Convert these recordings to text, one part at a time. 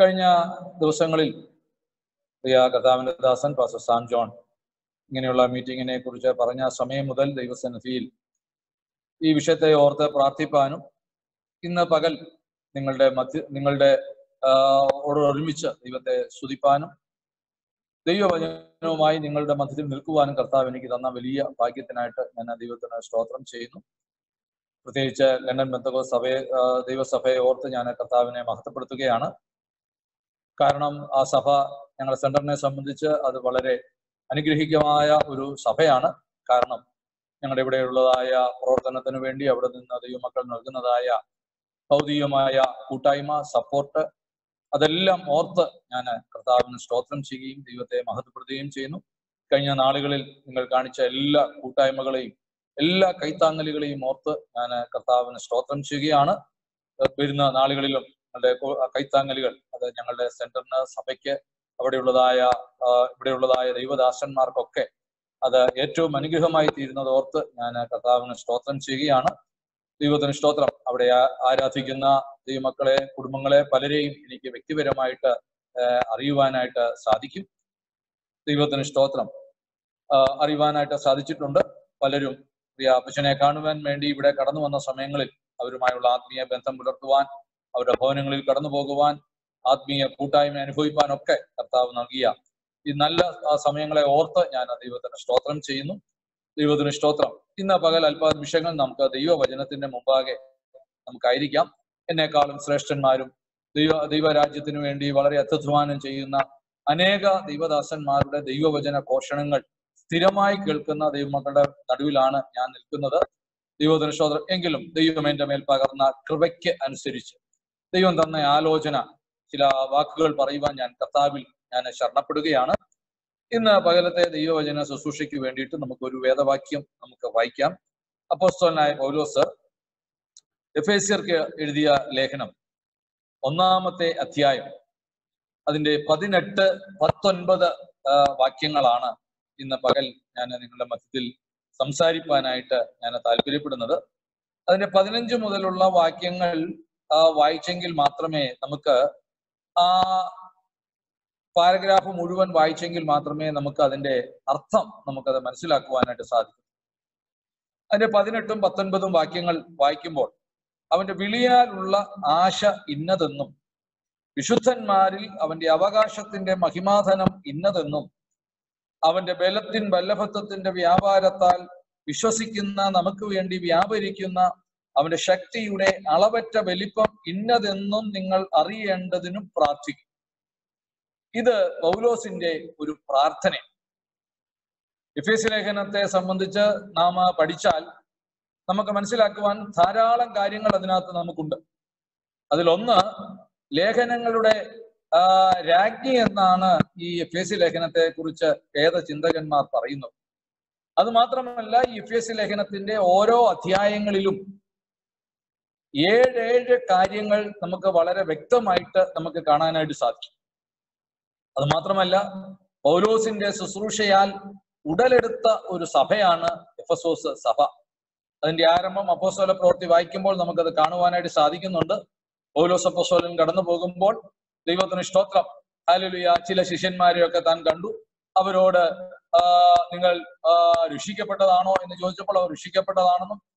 കഴിഞ്ഞ ദിവസങ്ങളിൽ പ്രിയ കഥാവിന്റെ ദാസൻ pastor John ഇങ്ങനെയുള്ള മീറ്റിങ്ങിനെ കുറിച്ച് പറഞ്ഞ സമയം മുതൽ ദൈവസന്നിധിയിൽ ഈ വിഷയത്തെ ഓർത്ത് പ്രാർത്ഥിപ്പാനും ഇന്ന് പകൽ നിങ്ങളുടെ മധ്യ നിങ്ങളുടെ ഒരുമിച്ച് ദൈവത്തെ സ്തുതിപ്പാനും ദൈവവചനവുമായി നിങ്ങളുടെ മധ്യത്തിൽ നിൽക്കുവാനും കർത്താവ് എനിക്ക് തന്ന വലിയ ഭാഗ്യത്തിനായിട്ട് ഞാൻ ദൈവത്തിന് സ്തോത്രം ചെയ്യുന്നു. പ്രത്യേകിച്ച് ലണ്ടൻ ബന്ധകോ സഭയെ ദൈവസഭയെ ഓർത്ത് ഞാൻ കർത്താവിനെ മഹത്വപ്പെടുത്തുകയാണ്. കാരണം ആ സഭ ഞങ്ങളുടെ സെന്ററിനെ സംബന്ധിച്ച് അത് വളരെ അനുഗ്രഹികമായ ഒരു സഭയാണ്. കാരണം ഞങ്ങളുടെ ഇവിടെ ഉള്ളതായ പ്രവർത്തനത്തിന് വേണ്ടി അവിടെ നിന്ന് ദൈവമക്കൾ നൽകുന്നതായ ഭൗതികമായ കൂട്ടായ്മ സപ്പോർട്ട് അതെല്ലാം ഓർത്ത് ഞാൻ കർത്താവിന് സ്തോത്രം ചെയ്യുകയും ദൈവത്തെ മഹത്വപ്പെടുത്തുകയും ചെയ്യുന്നു. കഴിഞ്ഞ നാളുകളിൽ നിങ്ങൾ കാണിച്ച എല്ലാ കൂട്ടായ്മകളെയും എല്ലാ കൈത്താങ്ങലുകളെയും ഓർത്ത് ഞാൻ കർത്താവിന് സ്തോത്രം ചെയ്യുകയാണ്. വരുന്ന നാളുകളിലും ഞങ്ങളുടെ കൈത്താങ്ങലുകൾ അത് ഞങ്ങളുടെ സെന്ററിന് സഭയ്ക്ക് അവിടെയുള്ളതായ ഇവിടെയുള്ളതായ ദൈവദാസന്മാർക്കൊക്കെ അത് ഏറ്റവും അനുഗ്രഹമായി തീരുന്നത് ഓർത്ത് ഞാൻ കർത്താവിന് സ്തോത്രം ചെയ്യുകയാണ്. ദൈവത്തിന് സ്തോത്രം. അവിടെ ആരാധിക്കുന്ന ദൈവമക്കളെ കുടുംബങ്ങളെ പലരെയും എനിക്ക് വ്യക്തിപരമായിട്ട് അറിയുവാനായിട്ട് സാധിക്കും. ദൈവത്തിന് സ്തോത്രം. അറിയുവാനായിട്ട് സാധിച്ചിട്ടുണ്ട്. പലരും പ്രിയ അപ്പച്ചനെ കാണുവാൻ വേണ്ടി ഇവിടെ കടന്നു വന്ന സമയങ്ങളിൽ അവരുമായുള്ള ആത്മീയ ബന്ധം പുലർത്തുവാൻ അവരുടെ ഭവനങ്ങളിൽ കടന്നു പോകുവാൻ ആത്മീയ കൂട്ടായ്മ അനുഭവിപ്പാനൊക്കെ കർത്താവ് നൽകിയ ഈ നല്ല ആ സമയങ്ങളെ ഓർത്ത് ഞാൻ ദൈവത്തിന് സ്തോത്രം ചെയ്യുന്നു. ദൈവത്തിന് സ്തോത്രം. ഇന്ന് പകൽ അല്പ നിമിഷങ്ങൾ നമുക്ക് ദൈവവചനത്തിന്റെ മുമ്പാകെ നമുക്കായിരിക്കാം. എന്നെക്കാളും ശ്രേഷ്ഠന്മാരും ദൈവ ദൈവരാജ്യത്തിനു വേണ്ടി വളരെ അത്യധ്വാനം ചെയ്യുന്ന അനേക ദൈവദാസന്മാരുടെ ദൈവവചന ഘോഷണങ്ങൾ സ്ഥിരമായി കേൾക്കുന്ന ദൈവമക്കളുടെ നടുവിലാണ് ഞാൻ നിൽക്കുന്നത്. സ്തോത്രം. എങ്കിലും ദൈവം എന്റെ മേൽ പകർന്ന കൃപയ്ക്ക് അനുസരിച്ച് ദൈവം തന്ന ആലോചന ചില വാക്കുകൾ പറയുവാൻ ഞാൻ കർത്താവിൽ ഞാൻ ശരണപ്പെടുകയാണ്. ഇന്ന് പകലത്തെ ദൈവവചന ശുശ്രൂഷയ്ക്ക് വേണ്ടിയിട്ട് നമുക്കൊരു വേദവാക്യം നമുക്ക് വായിക്കാം. അപ്പോസ്തോലനായ പൗലോസ് എഫേസ്യർക്ക് എഴുതിയ ലേഖനം ഒന്നാമത്തെ അധ്യായം അതിന്റെ പതിനെട്ട് പത്തൊൻപത് വാക്യങ്ങളാണ് ഇന്ന് പകൽ ഞാൻ നിങ്ങളുടെ മധ്യത്തിൽ സംസാരിക്കാനായിട്ട് ഞാൻ താല്പര്യപ്പെടുന്നത്. അതിന്റെ പതിനഞ്ച് മുതലുള്ള വാക്യങ്ങൾ വായിച്ചെങ്കിൽ മാത്രമേ നമുക്ക് ആ പാരഗ്രാഫ് മുഴുവൻ വായിച്ചെങ്കിൽ മാത്രമേ നമുക്ക് അതിന്റെ അർത്ഥം നമുക്കത് മനസ്സിലാക്കുവാനായിട്ട് സാധിക്കൂ. അതിന്റെ പതിനെട്ടും പത്തൊൻപതും വാക്യങ്ങൾ വായിക്കുമ്പോൾ അവന്റെ വിളിയാലുള്ള ആശ ഇന്നതെന്നും വിശുദ്ധന്മാരിൽ അവന്റെ അവകാശത്തിന്റെ മഹിമാധനം ഇന്നതെന്നും അവന്റെ ബലത്തിൻ വല്ലഭത്വത്തിന്റെ വ്യാപാരത്താൽ വിശ്വസിക്കുന്ന നമുക്ക് വേണ്ടി വ്യാപരിക്കുന്ന അവന്റെ ശക്തിയുടെ അളവറ്റ വലിപ്പം ഇന്നതെന്നും നിങ്ങൾ അറിയേണ്ടതിനും പ്രാർത്ഥിക്കും. ഇത് പൗലോസിന്റെ ഒരു പ്രാർത്ഥന. എഫേസ് ലേഖനത്തെ സംബന്ധിച്ച് നാം പഠിച്ചാൽ നമുക്ക് മനസ്സിലാക്കുവാൻ ധാരാളം കാര്യങ്ങൾ അതിനകത്ത് നമുക്കുണ്ട്. അതിലൊന്ന് ലേഖനങ്ങളുടെ രാജ്ഞി എന്നാണ് ഈ എഫ് എസ് സി ലേഖനത്തെ കുറിച്ച് വേദചിന്തകന്മാർ പറയുന്നത്. അത് മാത്രമല്ല ഈ എഫ് എസ് സി ലേഖനത്തിന്റെ ഓരോ അധ്യായങ്ങളിലും ഏഴേഴ് കാര്യങ്ങൾ നമുക്ക് വളരെ വ്യക്തമായിട്ട് നമുക്ക് കാണാനായിട്ട് സാധിക്കും. അത് മാത്രമല്ല പൗലോസിന്റെ ശുശ്രൂഷയാൽ ഉടലെടുത്ത ഒരു സഭയാണ് എഫസോസ് സഭ. അതിന്റെ ആരംഭം അപ്പോസോല പ്രവൃത്തി വായിക്കുമ്പോൾ നമുക്കത് കാണുവാനായിട്ട് സാധിക്കുന്നുണ്ട്. പൗലോസ് അപ്പോസ്തലൻ കടന്നു പോകുമ്പോൾ ദൈവത്തിന് സ്തോത്രം. ഹാലുലിയ ചില ശിഷ്യന്മാരെയൊക്കെ താൻ കണ്ടു. അവരോട് നിങ്ങൾ രക്ഷിക്കപ്പെട്ടതാണോ എന്ന് ചോദിച്ചപ്പോൾ അവർ രക്ഷിക്കപ്പെട്ടതാണെന്നും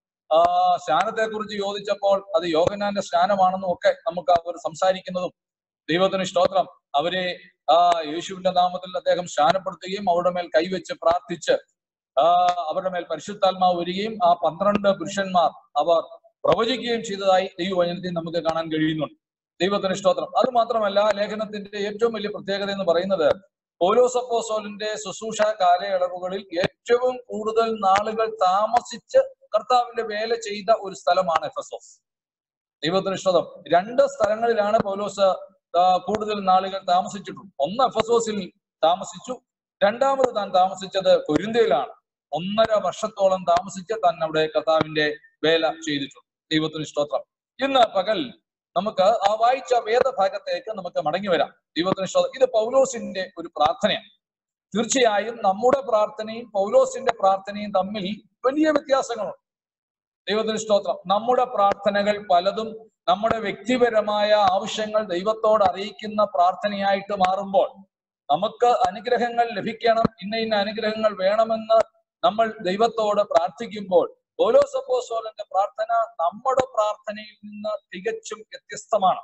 സ്നാനത്തെ കുറിച്ച് ചോദിച്ചപ്പോൾ അത് യോഗനാന്റെ സ്നാനമാണെന്നും ഒക്കെ നമുക്ക് അവർ സംസാരിക്കുന്നതും ദൈവത്തിന് സ്തോത്രം. അവരെ ആ യേശുവിന്റെ നാമത്തിൽ അദ്ദേഹം സ്നാനപ്പെടുത്തുകയും അവരുടെ മേൽ കൈവച്ച് പ്രാർത്ഥിച്ച് അവരുടെ മേൽ പരിശുദ്ധാത്മാവ് വരികയും ആ പന്ത്രണ്ട് പുരുഷന്മാർ അവർ പ്രവചിക്കുകയും ചെയ്തതായി ദൈവവചനത്തിൽ നമുക്ക് കാണാൻ കഴിയുന്നുണ്ട്. ദൈവത്തിന് സ്തോത്രം. അത് മാത്രമല്ല ലേഖനത്തിന്റെ ഏറ്റവും വലിയ പ്രത്യേകത എന്ന് പറയുന്നത് പോലോസപ്പോസോലിന്റെ ശുശ്രൂഷ കാലയളവുകളിൽ ഏറ്റവും കൂടുതൽ നാളുകൾ താമസിച്ച് കർത്താവിന്റെ വേല ചെയ്ത ഒരു സ്ഥലമാണ് എഫസോസ്. ദൈവത്തിന് ഇഷ്ടം. രണ്ട് സ്ഥലങ്ങളിലാണ് പൗലോസ് കൂടുതൽ നാളുകൾ താമസിച്ചിട്ടുണ്ട് ഒന്ന് എഫസോസിൽ താമസിച്ചു. രണ്ടാമത് താൻ താമസിച്ചത് കൊരിന്തയിലാണ് ഒന്നര വർഷത്തോളം താമസിച്ച് താൻ അവിടെ കർത്താവിന്റെ വേല ചെയ്തിട്ടുണ്ട്. ദൈവത്തിന് സ്തോത്രം. ഇന്ന് പകൽ നമുക്ക് ആ വായിച്ച വേദഭാഗത്തേക്ക് നമുക്ക് മടങ്ങി വരാം. ദൈവത്തിന് സ്തോത്രം ഇത് പൗലോസിന്റെ ഒരു പ്രാർത്ഥനയാണ്. തീർച്ചയായും നമ്മുടെ പ്രാർത്ഥനയും പൗലോസിന്റെ പ്രാർത്ഥനയും തമ്മിൽ വലിയ വ്യത്യാസങ്ങളുണ്ട്. ദൈവത്തിന് സ്തോത്രം. നമ്മുടെ പ്രാർത്ഥനകൾ പലതും നമ്മുടെ വ്യക്തിപരമായ ആവശ്യങ്ങൾ ദൈവത്തോട് അറിയിക്കുന്ന പ്രാർത്ഥനയായിട്ട് മാറുമ്പോൾ നമുക്ക് അനുഗ്രഹങ്ങൾ ലഭിക്കണം ഇന്ന ഇന്ന അനുഗ്രഹങ്ങൾ വേണമെന്ന് നമ്മൾ ദൈവത്തോട് പ്രാർത്ഥിക്കുമ്പോൾ ഓരോ സപ്പോസോലന്റെ പ്രാർത്ഥന നമ്മുടെ പ്രാർത്ഥനയിൽ നിന്ന് തികച്ചും വ്യത്യസ്തമാണ്.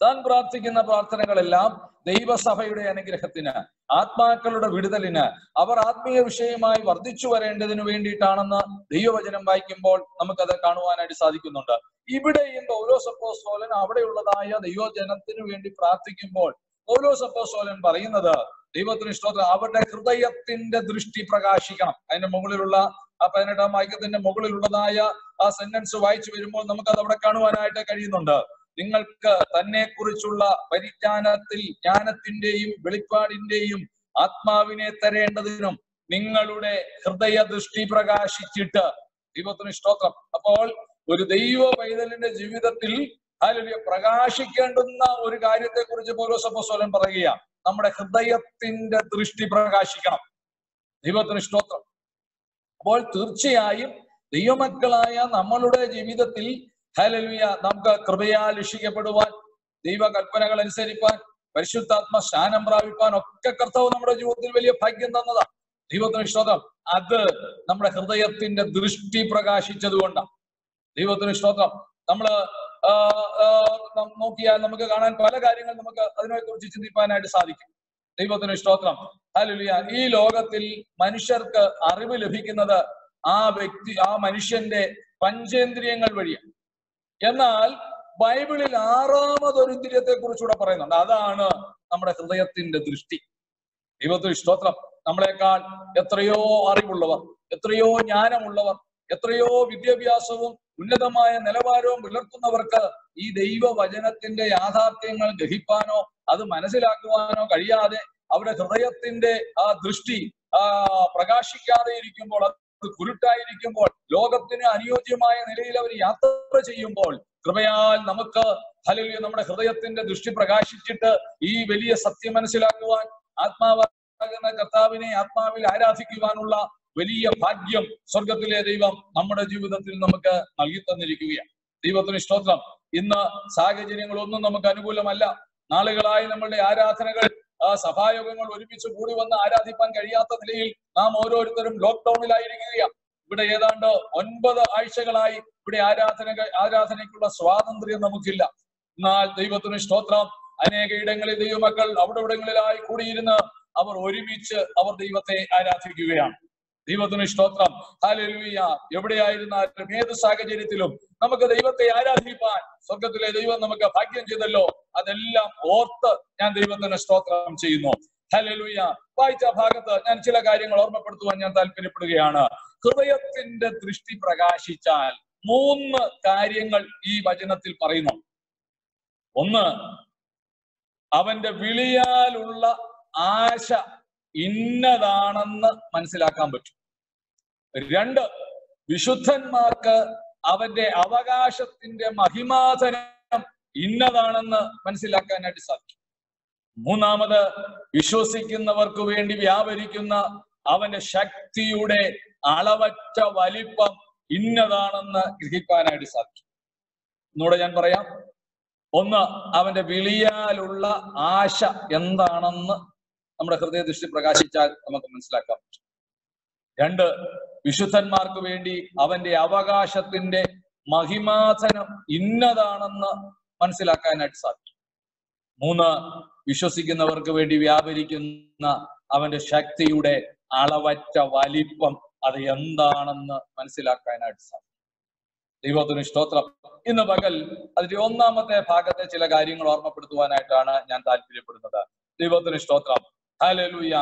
താൻ പ്രാർത്ഥിക്കുന്ന പ്രാർത്ഥനകളെല്ലാം ദൈവസഭയുടെ അനുഗ്രഹത്തിന് ആത്മാക്കളുടെ വിടുതലിന് അവർ ആത്മീയ വിഷയമായി വർദ്ധിച്ചു വരേണ്ടതിനു വേണ്ടിയിട്ടാണെന്ന് ദൈവവചനം വായിക്കുമ്പോൾ നമുക്കത് കാണുവാനായിട്ട് സാധിക്കുന്നുണ്ട്. ഇവിടെയും പൗലോസ് അപ്പോസ്തോലൻ അവിടെയുള്ളതായ ദൈവജനത്തിനു വേണ്ടി പ്രാർത്ഥിക്കുമ്പോൾ പൗലോസ് അപ്പോസ്തോലൻ പറയുന്നത് ദൈവത്തിന് ഇഷ്ടോത്ര അവരുടെ ഹൃദയത്തിന്റെ ദൃഷ്ടി പ്രകാശിക്കണം. അതിന്റെ മുകളിലുള്ള ആ പതിനെട്ടാം വാക്യത്തിന്റെ മുകളിലുള്ളതായ ആ സെന്റൻസ് വായിച്ചു വരുമ്പോൾ നമുക്ക് അത് അവിടെ കാണുവാനായിട്ട് കഴിയുന്നുണ്ട്. നിങ്ങൾക്ക് തന്നെ കുറിച്ചുള്ള പരിജ്ഞാനത്തിൽ ജ്ഞാനത്തിന്റെയും വെളിപ്പാടിന്റെയും ആത്മാവിനെ തരേണ്ടതിനും നിങ്ങളുടെ ഹൃദയ ദൃഷ്ടി പ്രകാശിച്ചിട്ട് ദൈവത്തിന് സ്തോത്രം. അപ്പോൾ ഒരു ദൈവ പൈതലിന്റെ ജീവിതത്തിൽ അതിലൊരു പ്രകാശിക്കേണ്ടുന്ന ഒരു കാര്യത്തെ കുറിച്ച് പൗലോസപ്പോസ്വലൻ പറയുകയാണ്. നമ്മുടെ ഹൃദയത്തിന്റെ ദൃഷ്ടി പ്രകാശിക്കണം. ദൈവത്തിന് സ്തോത്രം. അപ്പോൾ തീർച്ചയായും ദൈവമക്കളായ നമ്മളുടെ ജീവിതത്തിൽ ഹലലുയ നമുക്ക് കൃപയാൽ രക്ഷിക്കപ്പെടുവാൻ ദൈവകൽപ്പനകൾ അനുസരിപ്പാൻ പരിശുദ്ധാത്മ സ്നാനം പ്രാപിപ്പാൻ ഒക്കെ കർത്താവ് നമ്മുടെ ജീവിതത്തിൽ വലിയ ഭാഗ്യം തന്നതാ. ദൈവത്തിന് സ്തോത്രം. അത് നമ്മുടെ ഹൃദയത്തിന്റെ ദൃഷ്ടി പ്രകാശിച്ചത് കൊണ്ടാണ് ദൈവത്തിന് സ്തോത്രം. നമ്മൾ നോക്കിയാൽ നമുക്ക് കാണാൻ പല കാര്യങ്ങൾ നമുക്ക് അതിനെ കുറിച്ച് ചിന്തിപ്പാനായിട്ട് സാധിക്കും. ദൈവത്തിന് സ്തോത്രം. ഹല്ലേലൂയ. ഈ ലോകത്തിൽ മനുഷ്യർക്ക് അറിവ് ലഭിക്കുന്നത് ആ വ്യക്തി ആ മനുഷ്യന്റെ പഞ്ചേന്ദ്രിയങ്ങൾ വഴിയാണ്. എന്നാൽ ബൈബിളിൽ ആറാമതൊരു ഇന്ദ്രിയത്തെ കുറിച്ചുകൂടെ പറയുന്നുണ്ട്. അതാണ് നമ്മുടെ ഹൃദയത്തിന്റെ ദൃഷ്ടി. ദൈവത്തിന് സ്തോത്രം. നമ്മളെക്കാൾ എത്രയോ അറിവുള്ളവർ എത്രയോ ജ്ഞാനമുള്ളവർ എത്രയോ വിദ്യാഭ്യാസവും ഉന്നതമായ നിലവാരവും പുലർത്തുന്നവർക്ക് ഈ ദൈവവചനത്തിന്റെ യാഥാർത്ഥ്യങ്ങൾ ഗ്രഹിപ്പാനോ അത് മനസ്സിലാക്കുവാനോ കഴിയാതെ അവരുടെ ഹൃദയത്തിന്റെ ആ ദൃഷ്ടി ആ പ്രകാശിക്കാതെ ഇരിക്കുമ്പോൾ കുരുട്ടായിരിക്കുമ്പോൾ ലോകത്തിന് അനുയോജ്യമായ നിലയിൽ അവർ യാത്ര ചെയ്യുമ്പോൾ കൃപയാൽ നമുക്ക് ഹല്ലേലൂയ നമ്മുടെ ഹൃദയത്തിന്റെ ദൃഷ്ടി പ്രകാശിച്ചിട്ട് ഈ വലിയ സത്യം മനസ്സിലാക്കുവാൻ ആത്മാവാകുന്ന കർത്താവിനെ ആത്മാവിൽ ആരാധിക്കുവാനുള്ള വലിയ ഭാഗ്യം സ്വർഗത്തിലെ ദൈവം നമ്മുടെ ജീവിതത്തിൽ നമുക്ക് നൽകി തന്നിരിക്കുകയാണ്. ദൈവത്തിന് സ്തോത്രം. ഇന്ന് സാഹചര്യങ്ങളൊന്നും നമുക്ക് അനുകൂലമല്ല. നാളുകളായി നമ്മളുടെ ആരാധനകൾ സഭായോഗങ്ങൾ ഒരുമിച്ച് കൂടി വന്ന് ആരാധിപ്പാൻ കഴിയാത്ത നിലയിൽ നാം ഓരോരുത്തരും ലോക്ക്ഡൌണിലായിരിക്കുകയാണ് ഇവിടെ ഏതാണ്ട് ഒൻപത് ആഴ്ചകളായി ഇവിടെ ആരാധന ആരാധനയ്ക്കുള്ള സ്വാതന്ത്ര്യം നമുക്കില്ല. എന്നാൽ ദൈവത്തിന് സ്തോത്രം. അനേക ഇടങ്ങളിൽ ദൈവമക്കൾ അവിടെ ഇവിടങ്ങളിലായി കൂടിയിരുന്ന് അവർ ഒരുമിച്ച് അവർ ദൈവത്തെ ആരാധിക്കുകയാണ്. ദൈവത്തിന് സ്തോത്രം. ഹാലലുയ എവിടെയായിരുന്നാലും ഏത് സാഹചര്യത്തിലും നമുക്ക് ദൈവത്തെ ആരാധിപ്പാൻ സ്വർഗത്തിലെ ദൈവം നമുക്ക് ഭാഗ്യം ചെയ്തല്ലോ. അതെല്ലാം ഓർത്ത് ഞാൻ ദൈവത്തിന് സ്തോത്രം ചെയ്യുന്നു. ഹലലുയ്യ വായിച്ച ഭാഗത്ത് ഞാൻ ചില കാര്യങ്ങൾ ഓർമ്മപ്പെടുത്തുവാൻ ഞാൻ താല്പര്യപ്പെടുകയാണ്. ഹൃദയത്തിന്റെ ദൃഷ്ടി പ്രകാശിച്ചാൽ മൂന്ന് കാര്യങ്ങൾ ഈ വചനത്തിൽ പറയുന്നു. ഒന്ന് അവന്റെ വിളിയാലുള്ള ആശ ഇന്നതാണെന്ന് മനസ്സിലാക്കാൻ പറ്റും. രണ്ട് വിശുദ്ധന്മാർക്ക് അവന്റെ അവകാശത്തിന്റെ മഹിമാധനം ഇന്നതാണെന്ന് മനസ്സിലാക്കാനായിട്ട് സാധിക്കും. മൂന്നാമത് വിശ്വസിക്കുന്നവർക്ക് വേണ്ടി വ്യാപരിക്കുന്ന അവന്റെ ശക്തിയുടെ അളവറ്റ വലിപ്പം ഇന്നതാണെന്ന് ഗ്രഹിക്കാനായിട്ട് സാധിക്കും. ഒന്നുകൂടെ ഞാൻ പറയാം. ഒന്ന് അവന്റെ വിളിയാലുള്ള ആശ എന്താണെന്ന് നമ്മുടെ ഹൃദയ ദൃഷ്ടി പ്രകാശിച്ചാൽ നമുക്ക് മനസ്സിലാക്കാം. രണ്ട് വിശുദ്ധന്മാർക്ക് വേണ്ടി അവന്റെ അവകാശത്തിന്റെ മഹിമാധനം ഇന്നതാണെന്ന് മനസ്സിലാക്കാനായിട്ട് സാധിക്കും. മൂന്ന് വിശ്വസിക്കുന്നവർക്ക് വേണ്ടി വ്യാപരിക്കുന്ന അവന്റെ ശക്തിയുടെ അളവറ്റ വലിപ്പം അത് എന്താണെന്ന് മനസ്സിലാക്കാനായിട്ട് സാധിക്കും. ദൈവത്തിന് സ്തോത്രം. ഇന്ന് പകൽ അതിന്റെ ഒന്നാമത്തെ ഭാഗത്തെ ചില കാര്യങ്ങൾ ഓർമ്മപ്പെടുത്തുവാനായിട്ടാണ് ഞാൻ താല്പര്യപ്പെടുന്നത്. ദൈവത്തിന് സ്തോത്രം. ഹാലലൂയ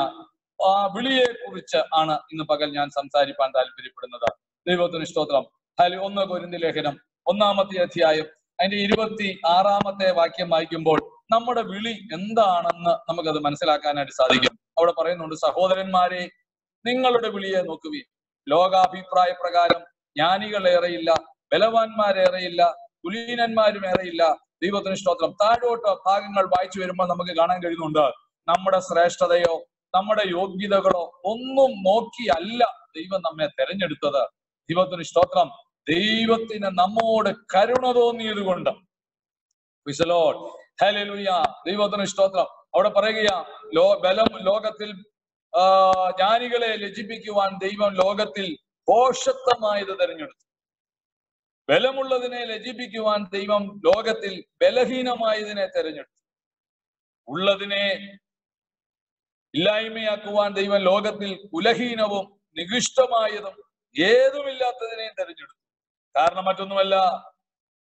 ആ വിളിയെ കുറിച്ച് ആണ് ഇന്ന് പകൽ ഞാൻ സംസാരിക്കാൻ താല്പര്യപ്പെടുന്നത്. ദൈവത്തിന് സ്തോത്രം. ഹാലു ഒന്ന് കൊരിന്തി ലേഖനം ഒന്നാമത്തെ അധ്യായം അതിന്റെ ഇരുപത്തി ആറാമത്തെ വാക്യം വായിക്കുമ്പോൾ നമ്മുടെ വിളി എന്താണെന്ന് നമുക്കത് മനസ്സിലാക്കാനായിട്ട് സാധിക്കും. അവിടെ പറയുന്നുണ്ട് സഹോദരന്മാരെ നിങ്ങളുടെ വിളിയെ നോക്കുവി ലോകാഭിപ്രായ പ്രകാരം ജ്ഞാനികൾ ഏറെയില്ല ബലവാന്മാരേറെയില്ല കുലീനന്മാരും ഏറെയില്ല. ദൈവത്തിന് സ്തോത്രം. താഴോട്ട് ഭാഗങ്ങൾ വായിച്ചു വരുമ്പോൾ നമുക്ക് കാണാൻ കഴിയുന്നുണ്ട് നമ്മുടെ ശ്രേഷ്ഠതയോ നമ്മുടെ യോഗ്യതകളോ ഒന്നും നോക്കിയല്ല ദൈവം നമ്മെ തെരഞ്ഞെടുത്തത്. ദൈവത്തിന് സ്തോത്രം. ദൈവത്തിന് നമ്മോട് കരുണ തോന്നിയത് കൊണ്ട്. ദൈവത്തിന് സ്തോത്രം. അവിടെ പറയുകയാ ലോ ബലം ലോകത്തിൽ ജ്ഞാനികളെ ലജിപ്പിക്കുവാൻ ദൈവം ലോകത്തിൽ ഭോഷത്വമായത് തെരഞ്ഞെടുത്തു. ബലമുള്ളതിനെ ലജിപ്പിക്കുവാൻ ദൈവം ലോകത്തിൽ ബലഹീനമായതിനെ തെരഞ്ഞെടുത്തു. ഉള്ളതിനെ ഇല്ലായ്മയാക്കുവാൻ ദൈവം ലോകത്തിൽ കുലഹീനവും നികൃഷ്ടമായതും ഏതുമില്ലാത്തതിനെയും തെരഞ്ഞെടുത്തു. കാരണം മറ്റൊന്നുമല്ല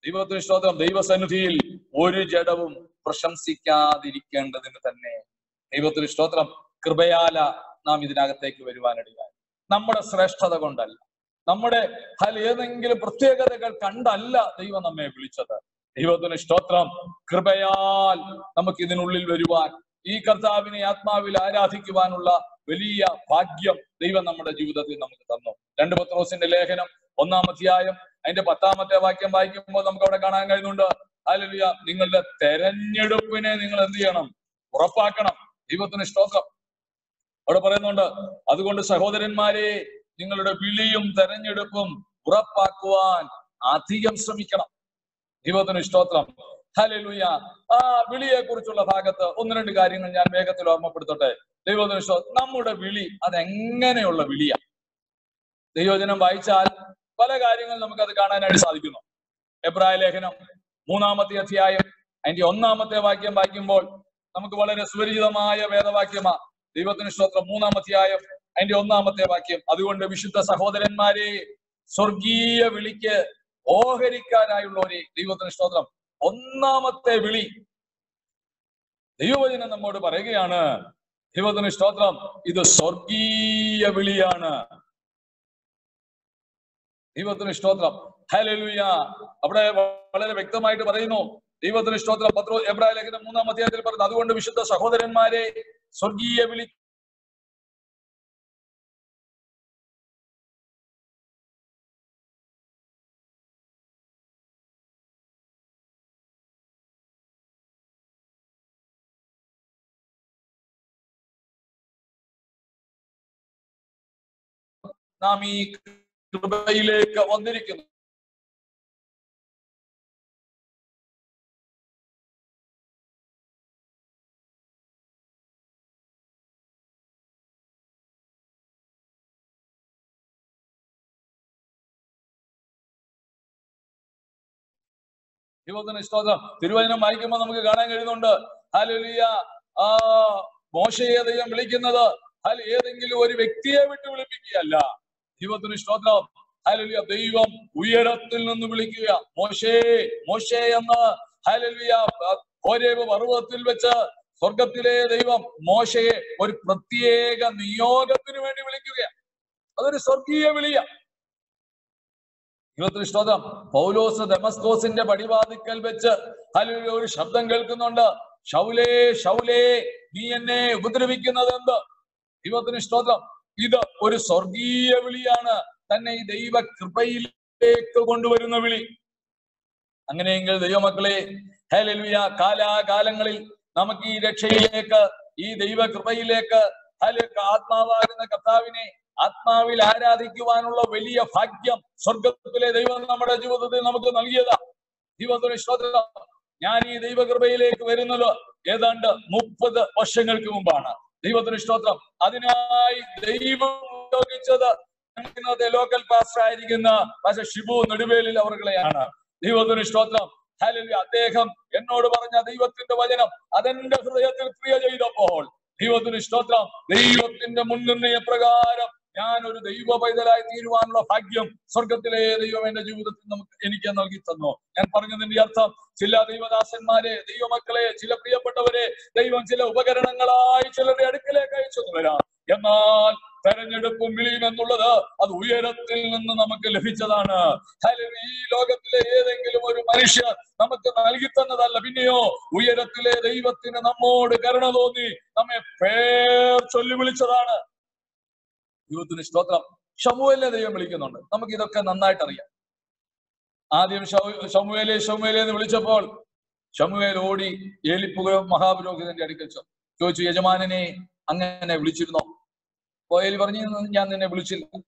ദൈവത്തിന് സ്തോത്രം ദൈവസന്നിധിയിൽ ഒരു ജഡവും പ്രശംസിക്കാതിരിക്കേണ്ടതിന് തന്നെ ദൈവത്തിന് സ്തോത്രം കൃപയാല നാം ഇതിനകത്തേക്ക് വരുവാനിടയായി. നമ്മുടെ ശ്രേഷ്ഠത കൊണ്ടല്ല. നമ്മുടെ ഹൽ ഏതെങ്കിലും പ്രത്യേകതകൾ കണ്ടല്ല ദൈവം നമ്മെ വിളിച്ചത്. ദൈവത്തിന് സ്തോത്രം. കൃപയാൽ നമുക്ക് ഇതിനുള്ളിൽ വരുവാൻ ഈ കർത്താവിനെ ആത്മാവിൽ ആരാധിക്കുവാനുള്ള വലിയ ഭാഗ്യം ദൈവം നമ്മുടെ ജീവിതത്തിൽ നമുക്ക് തന്നു. രണ്ട് പത്രോസിന്റെ ലേഖനം ഒന്നാം അധ്യായം അതിന്റെ പത്താമത്തെ വാക്യം വായിക്കുമ്പോൾ നമുക്ക് അവിടെ കാണാൻ കഴിയുന്നുണ്ട്. അല്ലെ നിങ്ങളുടെ തെരഞ്ഞെടുപ്പിനെ നിങ്ങൾ എന്ത് ചെയ്യണം? ഉറപ്പാക്കണം. ദൈവത്തിന് സ്തോത്രം. അവിടെ പറയുന്നുണ്ട് അതുകൊണ്ട് സഹോദരന്മാരെ നിങ്ങളുടെ വിളിയും തെരഞ്ഞെടുപ്പും ഉറപ്പാക്കുവാൻ അധികം ശ്രമിക്കണം. ദൈവത്തിന് സ്തോത്രം. ഹല്ലേലൂയ. ആ വിളിയെ കുറിച്ചുള്ള ഭാഗത്ത് ഒന്ന് രണ്ട് കാര്യങ്ങൾ ഞാൻ വേഗത്തിൽ ഓർമ്മപ്പെടുത്തട്ടെ. സ്തോത്രം നമ്മുടെ വിളി അതെങ്ങനെയുള്ള വിളിയാ? ദൈവജനം വായിച്ചാൽ പല കാര്യങ്ങൾ നമുക്ക് അത് കാണാനായിട്ട് സാധിക്കുന്നു. എബ്രായ ലേഖനം മൂന്നാമത്തെ അധ്യായം അതിന്റെ ഒന്നാമത്തെ വാക്യം വായിക്കുമ്പോൾ നമുക്ക് വളരെ സുപരിചിതമായ വേദവാക്യമാ. ദൈവത്തിന് സ്തോത്രം മൂന്നാമത്തെ അധ്യായം അതിന്റെ ഒന്നാമത്തെ വാക്യം. അതുകൊണ്ട് വിശുദ്ധ സഹോദരന്മാരെ സ്വർഗീയ വിളിക്ക് ഓഹരിക്കാരായുള്ളവരെ ദൈവത്തിന് സ്തോത്രം. ഒന്നാമത്തെ വിളി. ദൈവവചനം നമ്മോട് പറയുകയാണ് ദൈവത്തിന് സ്തോത്രം. ഇത് സ്വർഗീയ വിളിയാണ്. ദൈവത്തിന് സ്തോത്രം. ഹലലുയ അവിടെ വളരെ വ്യക്തമായിട്ട് പറയുന്നു ദൈവത്തിന് സ്തോത്രം. പത്രോ എബ്രായ ലേഖനം മൂന്നാം അധ്യായത്തിൽ പറയുന്നത് അതുകൊണ്ട് വിശുദ്ധ സഹോദരന്മാരെ സ്വർഗീയ വിളി നാം ഈ കൃപയിലേക്ക് വന്നിരിക്കുന്നു. ദൈവത്തിന് സ്തോത്രം. തിരുവചനം വായിക്കുമ്പോൾ നമുക്ക് കാണാൻ കഴിയുന്നുണ്ട്. ഹലിയ ആ മോശയെ ദൈവം വിളിക്കുന്നത്. ഏതെങ്കിലും ഒരു വ്യക്തിയെ വിട്ട് വിളിപ്പിക്കുകയല്ല. ദൈവത്തിന് സ്തോത്രം. ഹലലിയ ദൈവം ഉയരത്തിൽ നിന്ന് വിളിക്കുക. മോശേ മോശേ എന്ന്. ഹലലിയ ഓരേവ് പർവതത്തിൽ വെച്ച് സ്വർഗത്തിലെ ദൈവം മോശയെ ഒരു പ്രത്യേക നിയോഗത്തിന് വേണ്ടി വിളിക്കുകയാണ് അതൊരു സ്വർഗീയ വിളിയ. ദൈവത്തിന് സ്തോത്രം. പൗലോസ് ഡെമസ്കോസിന്റെ പടിവാതിക്കൽ വെച്ച് ഹല്ലേലൂയ ഒരു ശബ്ദം കേൾക്കുന്നുണ്ട്. ഷൗലേ ഷൗലേ നീ എന്നെ ഉപദ്രവിക്കുന്നത് എന്ത് ദൈവത്തിന് സ്തോത്രം. ഇത് ഒരു സ്വർഗീയ വിളിയാണ്. തന്നെ ഈ ദൈവ കൃപയിലേക്ക് കൊണ്ടുവരുന്ന വിളി. അങ്ങനെയെങ്കിൽ ദൈവമക്കളെ ഹലലുയ കാലാകാലങ്ങളിൽ നമുക്ക് ഈ രക്ഷയിലേക്ക് ഈ ദൈവ കൃപയിലേക്ക് ആത്മാവാകുന്ന കർത്താവിനെ ആത്മാവിൽ ആരാധിക്കുവാനുള്ള വലിയ ഭാഗ്യം സ്വർഗത്തിലെ ദൈവം നമ്മുടെ ജീവിതത്തിൽ നമുക്ക് നൽകിയതാ. ദൈവത്തിന് സ്തോത്രം ഞാൻ ഈ ദൈവകൃപയിലേക്ക് വരുന്നത് ഏതാണ്ട് മുപ്പത് വർഷങ്ങൾക്ക് മുമ്പാണ്. ദൈവത്തിന് സ്തോത്രം. അതിനായി ദൈവം ഉപയോഗിച്ചത് ലോക്കൽ പാസ്റ്റർ ആയിരിക്കുന്ന പക്ഷെ ഷിബു നെടുവേലിൽ അവർകളെയാണ്. ദൈവത്തിന് സ്തോത്രം. അദ്ദേഹം എന്നോട് പറഞ്ഞ ദൈവത്തിന്റെ വചനം അതെന്റെ ഹൃദയത്തിൽ ക്രിയ ചെയ്തപ്പോൾ ദൈവത്തിന് സ്തോത്രം. ദൈവത്തിന്റെ മുൻനിർണയ പ്രകാരം ഞാൻ ഒരു ദൈവ പൈതലായി തീരുവാനുള്ള ഭാഗ്യം സ്വർഗത്തിലെ ദൈവം എന്റെ ജീവിതത്തിൽ നമുക്ക് എനിക്ക് നൽകി തന്നു. ഞാൻ പറഞ്ഞതിന്റെ അർത്ഥം ചില ദൈവദാസന്മാരെ ദൈവമക്കളെ ചില പ്രിയപ്പെട്ടവരെ ദൈവം ചില ഉപകരണങ്ങളായി ചിലരുടെ അടുക്കിലേക്ക് അയച്ചു വരാം എന്നാൽ തെരഞ്ഞെടുപ്പും വിളിയും എന്നുള്ളത് അത് ഉയരത്തിൽ നിന്ന് നമുക്ക് ലഭിച്ചതാണ്. ഈ ലോകത്തിലെ ഏതെങ്കിലും ഒരു മനുഷ്യർ നമുക്ക് നൽകി തന്നതല്ല. പിന്നെയോ ഉയരത്തിലെ ദൈവത്തിന് നമ്മോട് കരുണ തോന്നി നമ്മെ പേർ ചൊല്ലി വിളിച്ചതാണ്. ദൈവത്തിന് സ്തോത്രം. ഷമുവേലിനെ ദൈവം വിളിക്കുന്നുണ്ട്. നമുക്ക് ഇതൊക്കെ നന്നായിട്ട് അറിയാം. ആദ്യം ഷമു- ഷമുവേലെ ഷമുവേലെ എന്ന് വിളിച്ചപ്പോൾ ഷമുവേൽ ഓടി ഏലിപ്പുക മഹാപുരോഹിതന്റെ അടുക്കൽ. ചോദിച്ചു യജമാനനെ അങ്ങനെ വിളിച്ചിരുന്നോ? പോയേലി പറഞ്ഞു ഞാൻ നിന്നെ വിളിച്ചില്ല.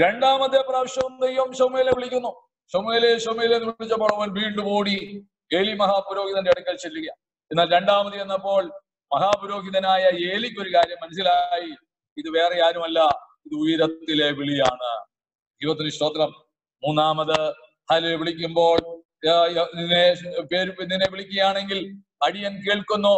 രണ്ടാമത്തെ പ്രാവശ്യം ദൈവം ഷമുവേലെ വിളിക്കുന്നു. ഷമുവേലെ ഷമുവേലെ എന്ന് വിളിച്ചപ്പോൾ അവൻ വീണ്ടും ഓടി ഏലി മഹാപുരോഹിതന്റെ അടുക്കൽ ചെല്ലുക എന്നാൽ രണ്ടാമത് എന്നപ്പോൾ മഹാപുരോഹിതനായ ഏലിക്ക് ഒരു കാര്യം മനസ്സിലായി. ഇത് വേറെ ആരുമല്ല. ഉയരത്തിലെ വിളിയാണ്. ദൈവത്തിന് സ്തോത്രം. മൂന്നാമത് ഹലോ വിളിക്കുമ്പോൾ നിന്നെ പേര് നിന്നെ വിളിക്കുകയാണെങ്കിൽ അടിയൻ കേൾക്കുന്നു.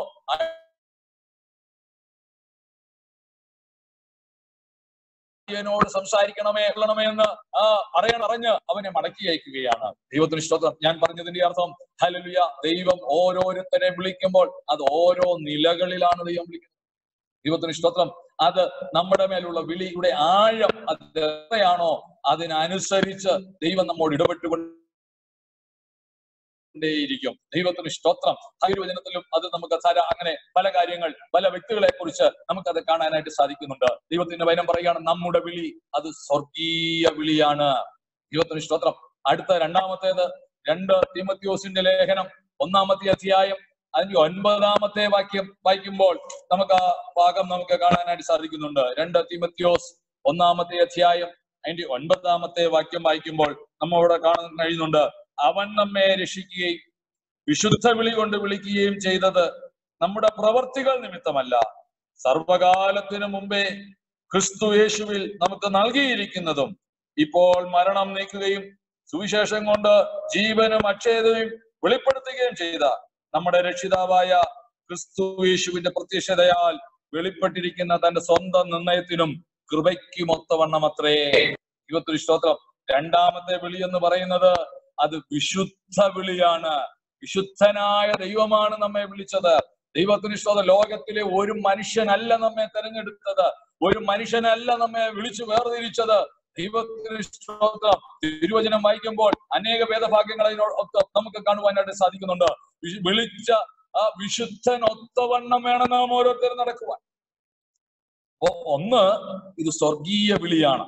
അടിയനോട് സംസാരിക്കണമേ കൊള്ളണമേ എന്ന് ആ പറയാൻ അറിഞ്ഞ് അവനെ മടക്കി അയക്കുകയാണ്. ദൈവത്തിന് സ്തോത്രം. ഞാൻ പറഞ്ഞതിന്റെ അർത്ഥം ഹലലുയ ദൈവം ഓരോരുത്തരെ വിളിക്കുമ്പോൾ അത് ഓരോ നിലകളിലാണ് ദൈവം വിളിക്കുന്നത്. ദൈവത്തിന് സ്തോത്രം. അത് നമ്മുടെ മേലുള്ള വിളിയുടെ ആഴം അത് എത്രയാണോ അതിനനുസരിച്ച് ദൈവം നമ്മോട് ഇടപെട്ടുകൊണ്ട് ണ്ടേയിരിക്കും ദൈവത്തിന് സ്തോത്രം. ആയുർവചനത്തിലും അത് നമുക്ക് അങ്ങനെ പല കാര്യങ്ങൾ പല വ്യക്തികളെ കുറിച്ച് നമുക്കത് കാണാനായിട്ട് സാധിക്കുന്നുണ്ട്. ദൈവത്തിന്റെ വചനം പറയുകയാണ് നമ്മുടെ വിളി അത് സ്വർഗീയ വിളിയാണ്. ദൈവത്തിന് സ്തോത്രം. അടുത്ത രണ്ടാമത്തേത് രണ്ട് തിമത്യോസിന്റെ ലേഖനം ഒന്നാമത്തെ അധ്യായം അതിന്റെ ഒൻപതാമത്തെ വാക്യം വായിക്കുമ്പോൾ നമുക്ക് ആ ഭാഗം നമുക്ക് കാണാനായിട്ട് സാധിക്കുന്നുണ്ട്. രണ്ട് തിമത്യോസ് ഒന്നാമത്തെ അധ്യായം അതിന്റെ ഒൻപതാമത്തെ വാക്യം വായിക്കുമ്പോൾ നമ്മവിടെ കാണാൻ കഴിയുന്നുണ്ട്. അവൻ നമ്മെ രക്ഷിക്കുകയും വിശുദ്ധ വിളി കൊണ്ട് വിളിക്കുകയും ചെയ്തത് നമ്മുടെ പ്രവർത്തികൾ നിമിത്തമല്ല. സർവകാലത്തിനു മുമ്പേ ക്രിസ്തു യേശുവിൽ നമുക്ക് നൽകിയിരിക്കുന്നതും ഇപ്പോൾ മരണം നീക്കുകയും സുവിശേഷം കൊണ്ട് ജീവനും അക്ഷയതയും വെളിപ്പെടുത്തുകയും ചെയ്ത നമ്മുടെ രക്ഷിതാവായ ക്രിസ്തു യേശുവിന്റെ പ്രത്യക്ഷതയാൽ വെളിപ്പെട്ടിരിക്കുന്ന തന്റെ സ്വന്തം നിർണയത്തിനും കൃപയ്ക്കുമൊത്തവണ്ണം അത്രേ. ഇരുപത്തി സ്തോത്രം. രണ്ടാമത്തെ വിളി എന്ന് പറയുന്നത് അത് വിശുദ്ധ വിളിയാണ്. വിശുദ്ധനായ ദൈവമാണ് നമ്മെ വിളിച്ചത്. ദൈവത്തിന് സ്തോത്രം. ലോകത്തിലെ ഒരു മനുഷ്യനല്ല നമ്മെ തെരഞ്ഞെടുത്തത്. ഒരു മനുഷ്യനല്ല നമ്മെ വിളിച്ചു വേർതിരിച്ചത്. ദൈവത്തിന് സ്തോത്രം തിരുവചനം വായിക്കുമ്പോൾ അനേക വേദഭാഗ്യങ്ങൾ അതിനോട് നമുക്ക് കാണുവാനായിട്ട് സാധിക്കുന്നുണ്ട്. വിളിച്ച ആ വിശുദ്ധൻ ഒത്തവണ്ണം വേണം നാം ഓരോരുത്തരും നടക്കുവാൻ. ഒന്ന് ഇത് സ്വർഗീയ വിളിയാണ്.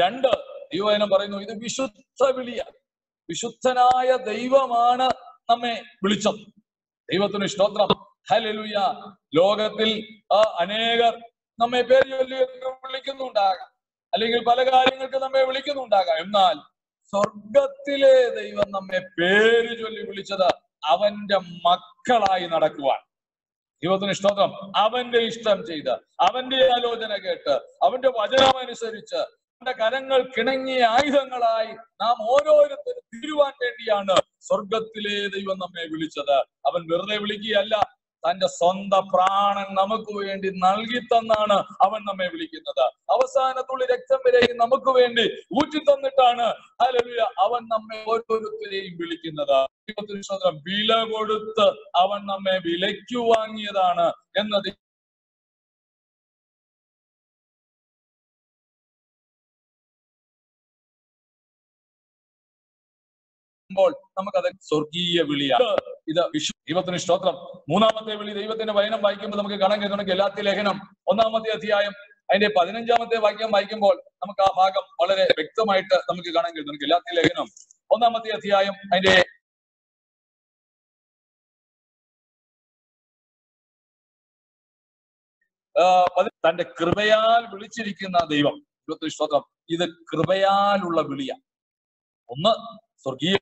രണ്ട് ദൈവവചനം പറയുന്നു ഇത് വിശുദ്ധ വിളിയാണ്. വിശുദ്ധനായ ദൈവമാണ് നമ്മെ വിളിച്ചത്. ദൈവത്തിന് സ്തോത്രം. ഹലലുയ ലോകത്തിൽ അനേകർ നമ്മെ പേര് വിളിക്കുന്നുണ്ടാകാം. അല്ലെങ്കിൽ പല കാര്യങ്ങൾക്ക് നമ്മെ വിളിക്കുന്നുണ്ടാകാം. എന്നാൽ സ്വർഗത്തിലെ ദൈവം നമ്മെ പേര് ചൊല്ലി വിളിച്ചത് അവന്റെ മക്കളായി നടക്കുവാൻ. ദൈവത്തിന് സ്തോത്രം. അവന്റെ ഇഷ്ടം ചെയ്ത് അവന്റെ ആലോചന കേട്ട് അവന്റെ വചനം അനുസരിച്ച് അവന്റെ കരങ്ങൾ കിണങ്ങിയ ആയുധങ്ങളായി നാം ഓരോരുത്തരും തീരുവാൻ വേണ്ടിയാണ് സ്വർഗത്തിലെ ദൈവം നമ്മെ വിളിച്ചത്. അവൻ വെറുതെ വിളിക്കുകയല്ല തന്റെ സ്വന്തം പ്രാണൻ നമുക്ക് വേണ്ടി നൽകി തന്നാണ് അവൻ നമ്മെ വിളിക്കുന്നത്. അവസാനത്തുള്ളി രക്തം വരെയും നമുക്ക് വേണ്ടി ഊറ്റി തന്നിട്ടാണ്. ഹല്ലേലൂയ. അവൻ നമ്മെ ഓരോരുത്തരെയും വിളിക്കുന്നത്. വില കൊടുത്ത് അവൻ നമ്മെ വിലയ്ക്കു വാങ്ങിയതാണ് എന്നത് മ്പോൾ നമുക്കത് സ്വർഗീയ വിളിയാണ് ഇത് വിശ്വ ദൈവത്തിന് സ്തോത്രം. മൂന്നാമത്തെ വിളി ദൈവത്തിന്റെ വചനം വായിക്കുമ്പോൾ നമുക്ക് കാണാൻ കഴിയുന്നുണ്ട് എല്ലാത്തി ലേഖനം. ഒന്നാമത്തെ അധ്യായം അതിന്റെ പതിനഞ്ചാമത്തെ വാക്യം വായിക്കുമ്പോൾ നമുക്ക് ആ ഭാഗം വളരെ വ്യക്തമായിട്ട് നമുക്ക് കാണാൻ കഴിയുന്നുണ്ട് എല്ലാത്തി ലേഖനം. ഒന്നാമത്തെ അധ്യായം അതിന്റെ തന്റെ കൃപയാൽ വിളിച്ചിരിക്കുന്ന ദൈവം. ഇരുപത്തി സ്തോത്രം. ഇത് കൃപയാലുള്ള വിളിയാണ് ഒന്ന് സ്വർഗീയ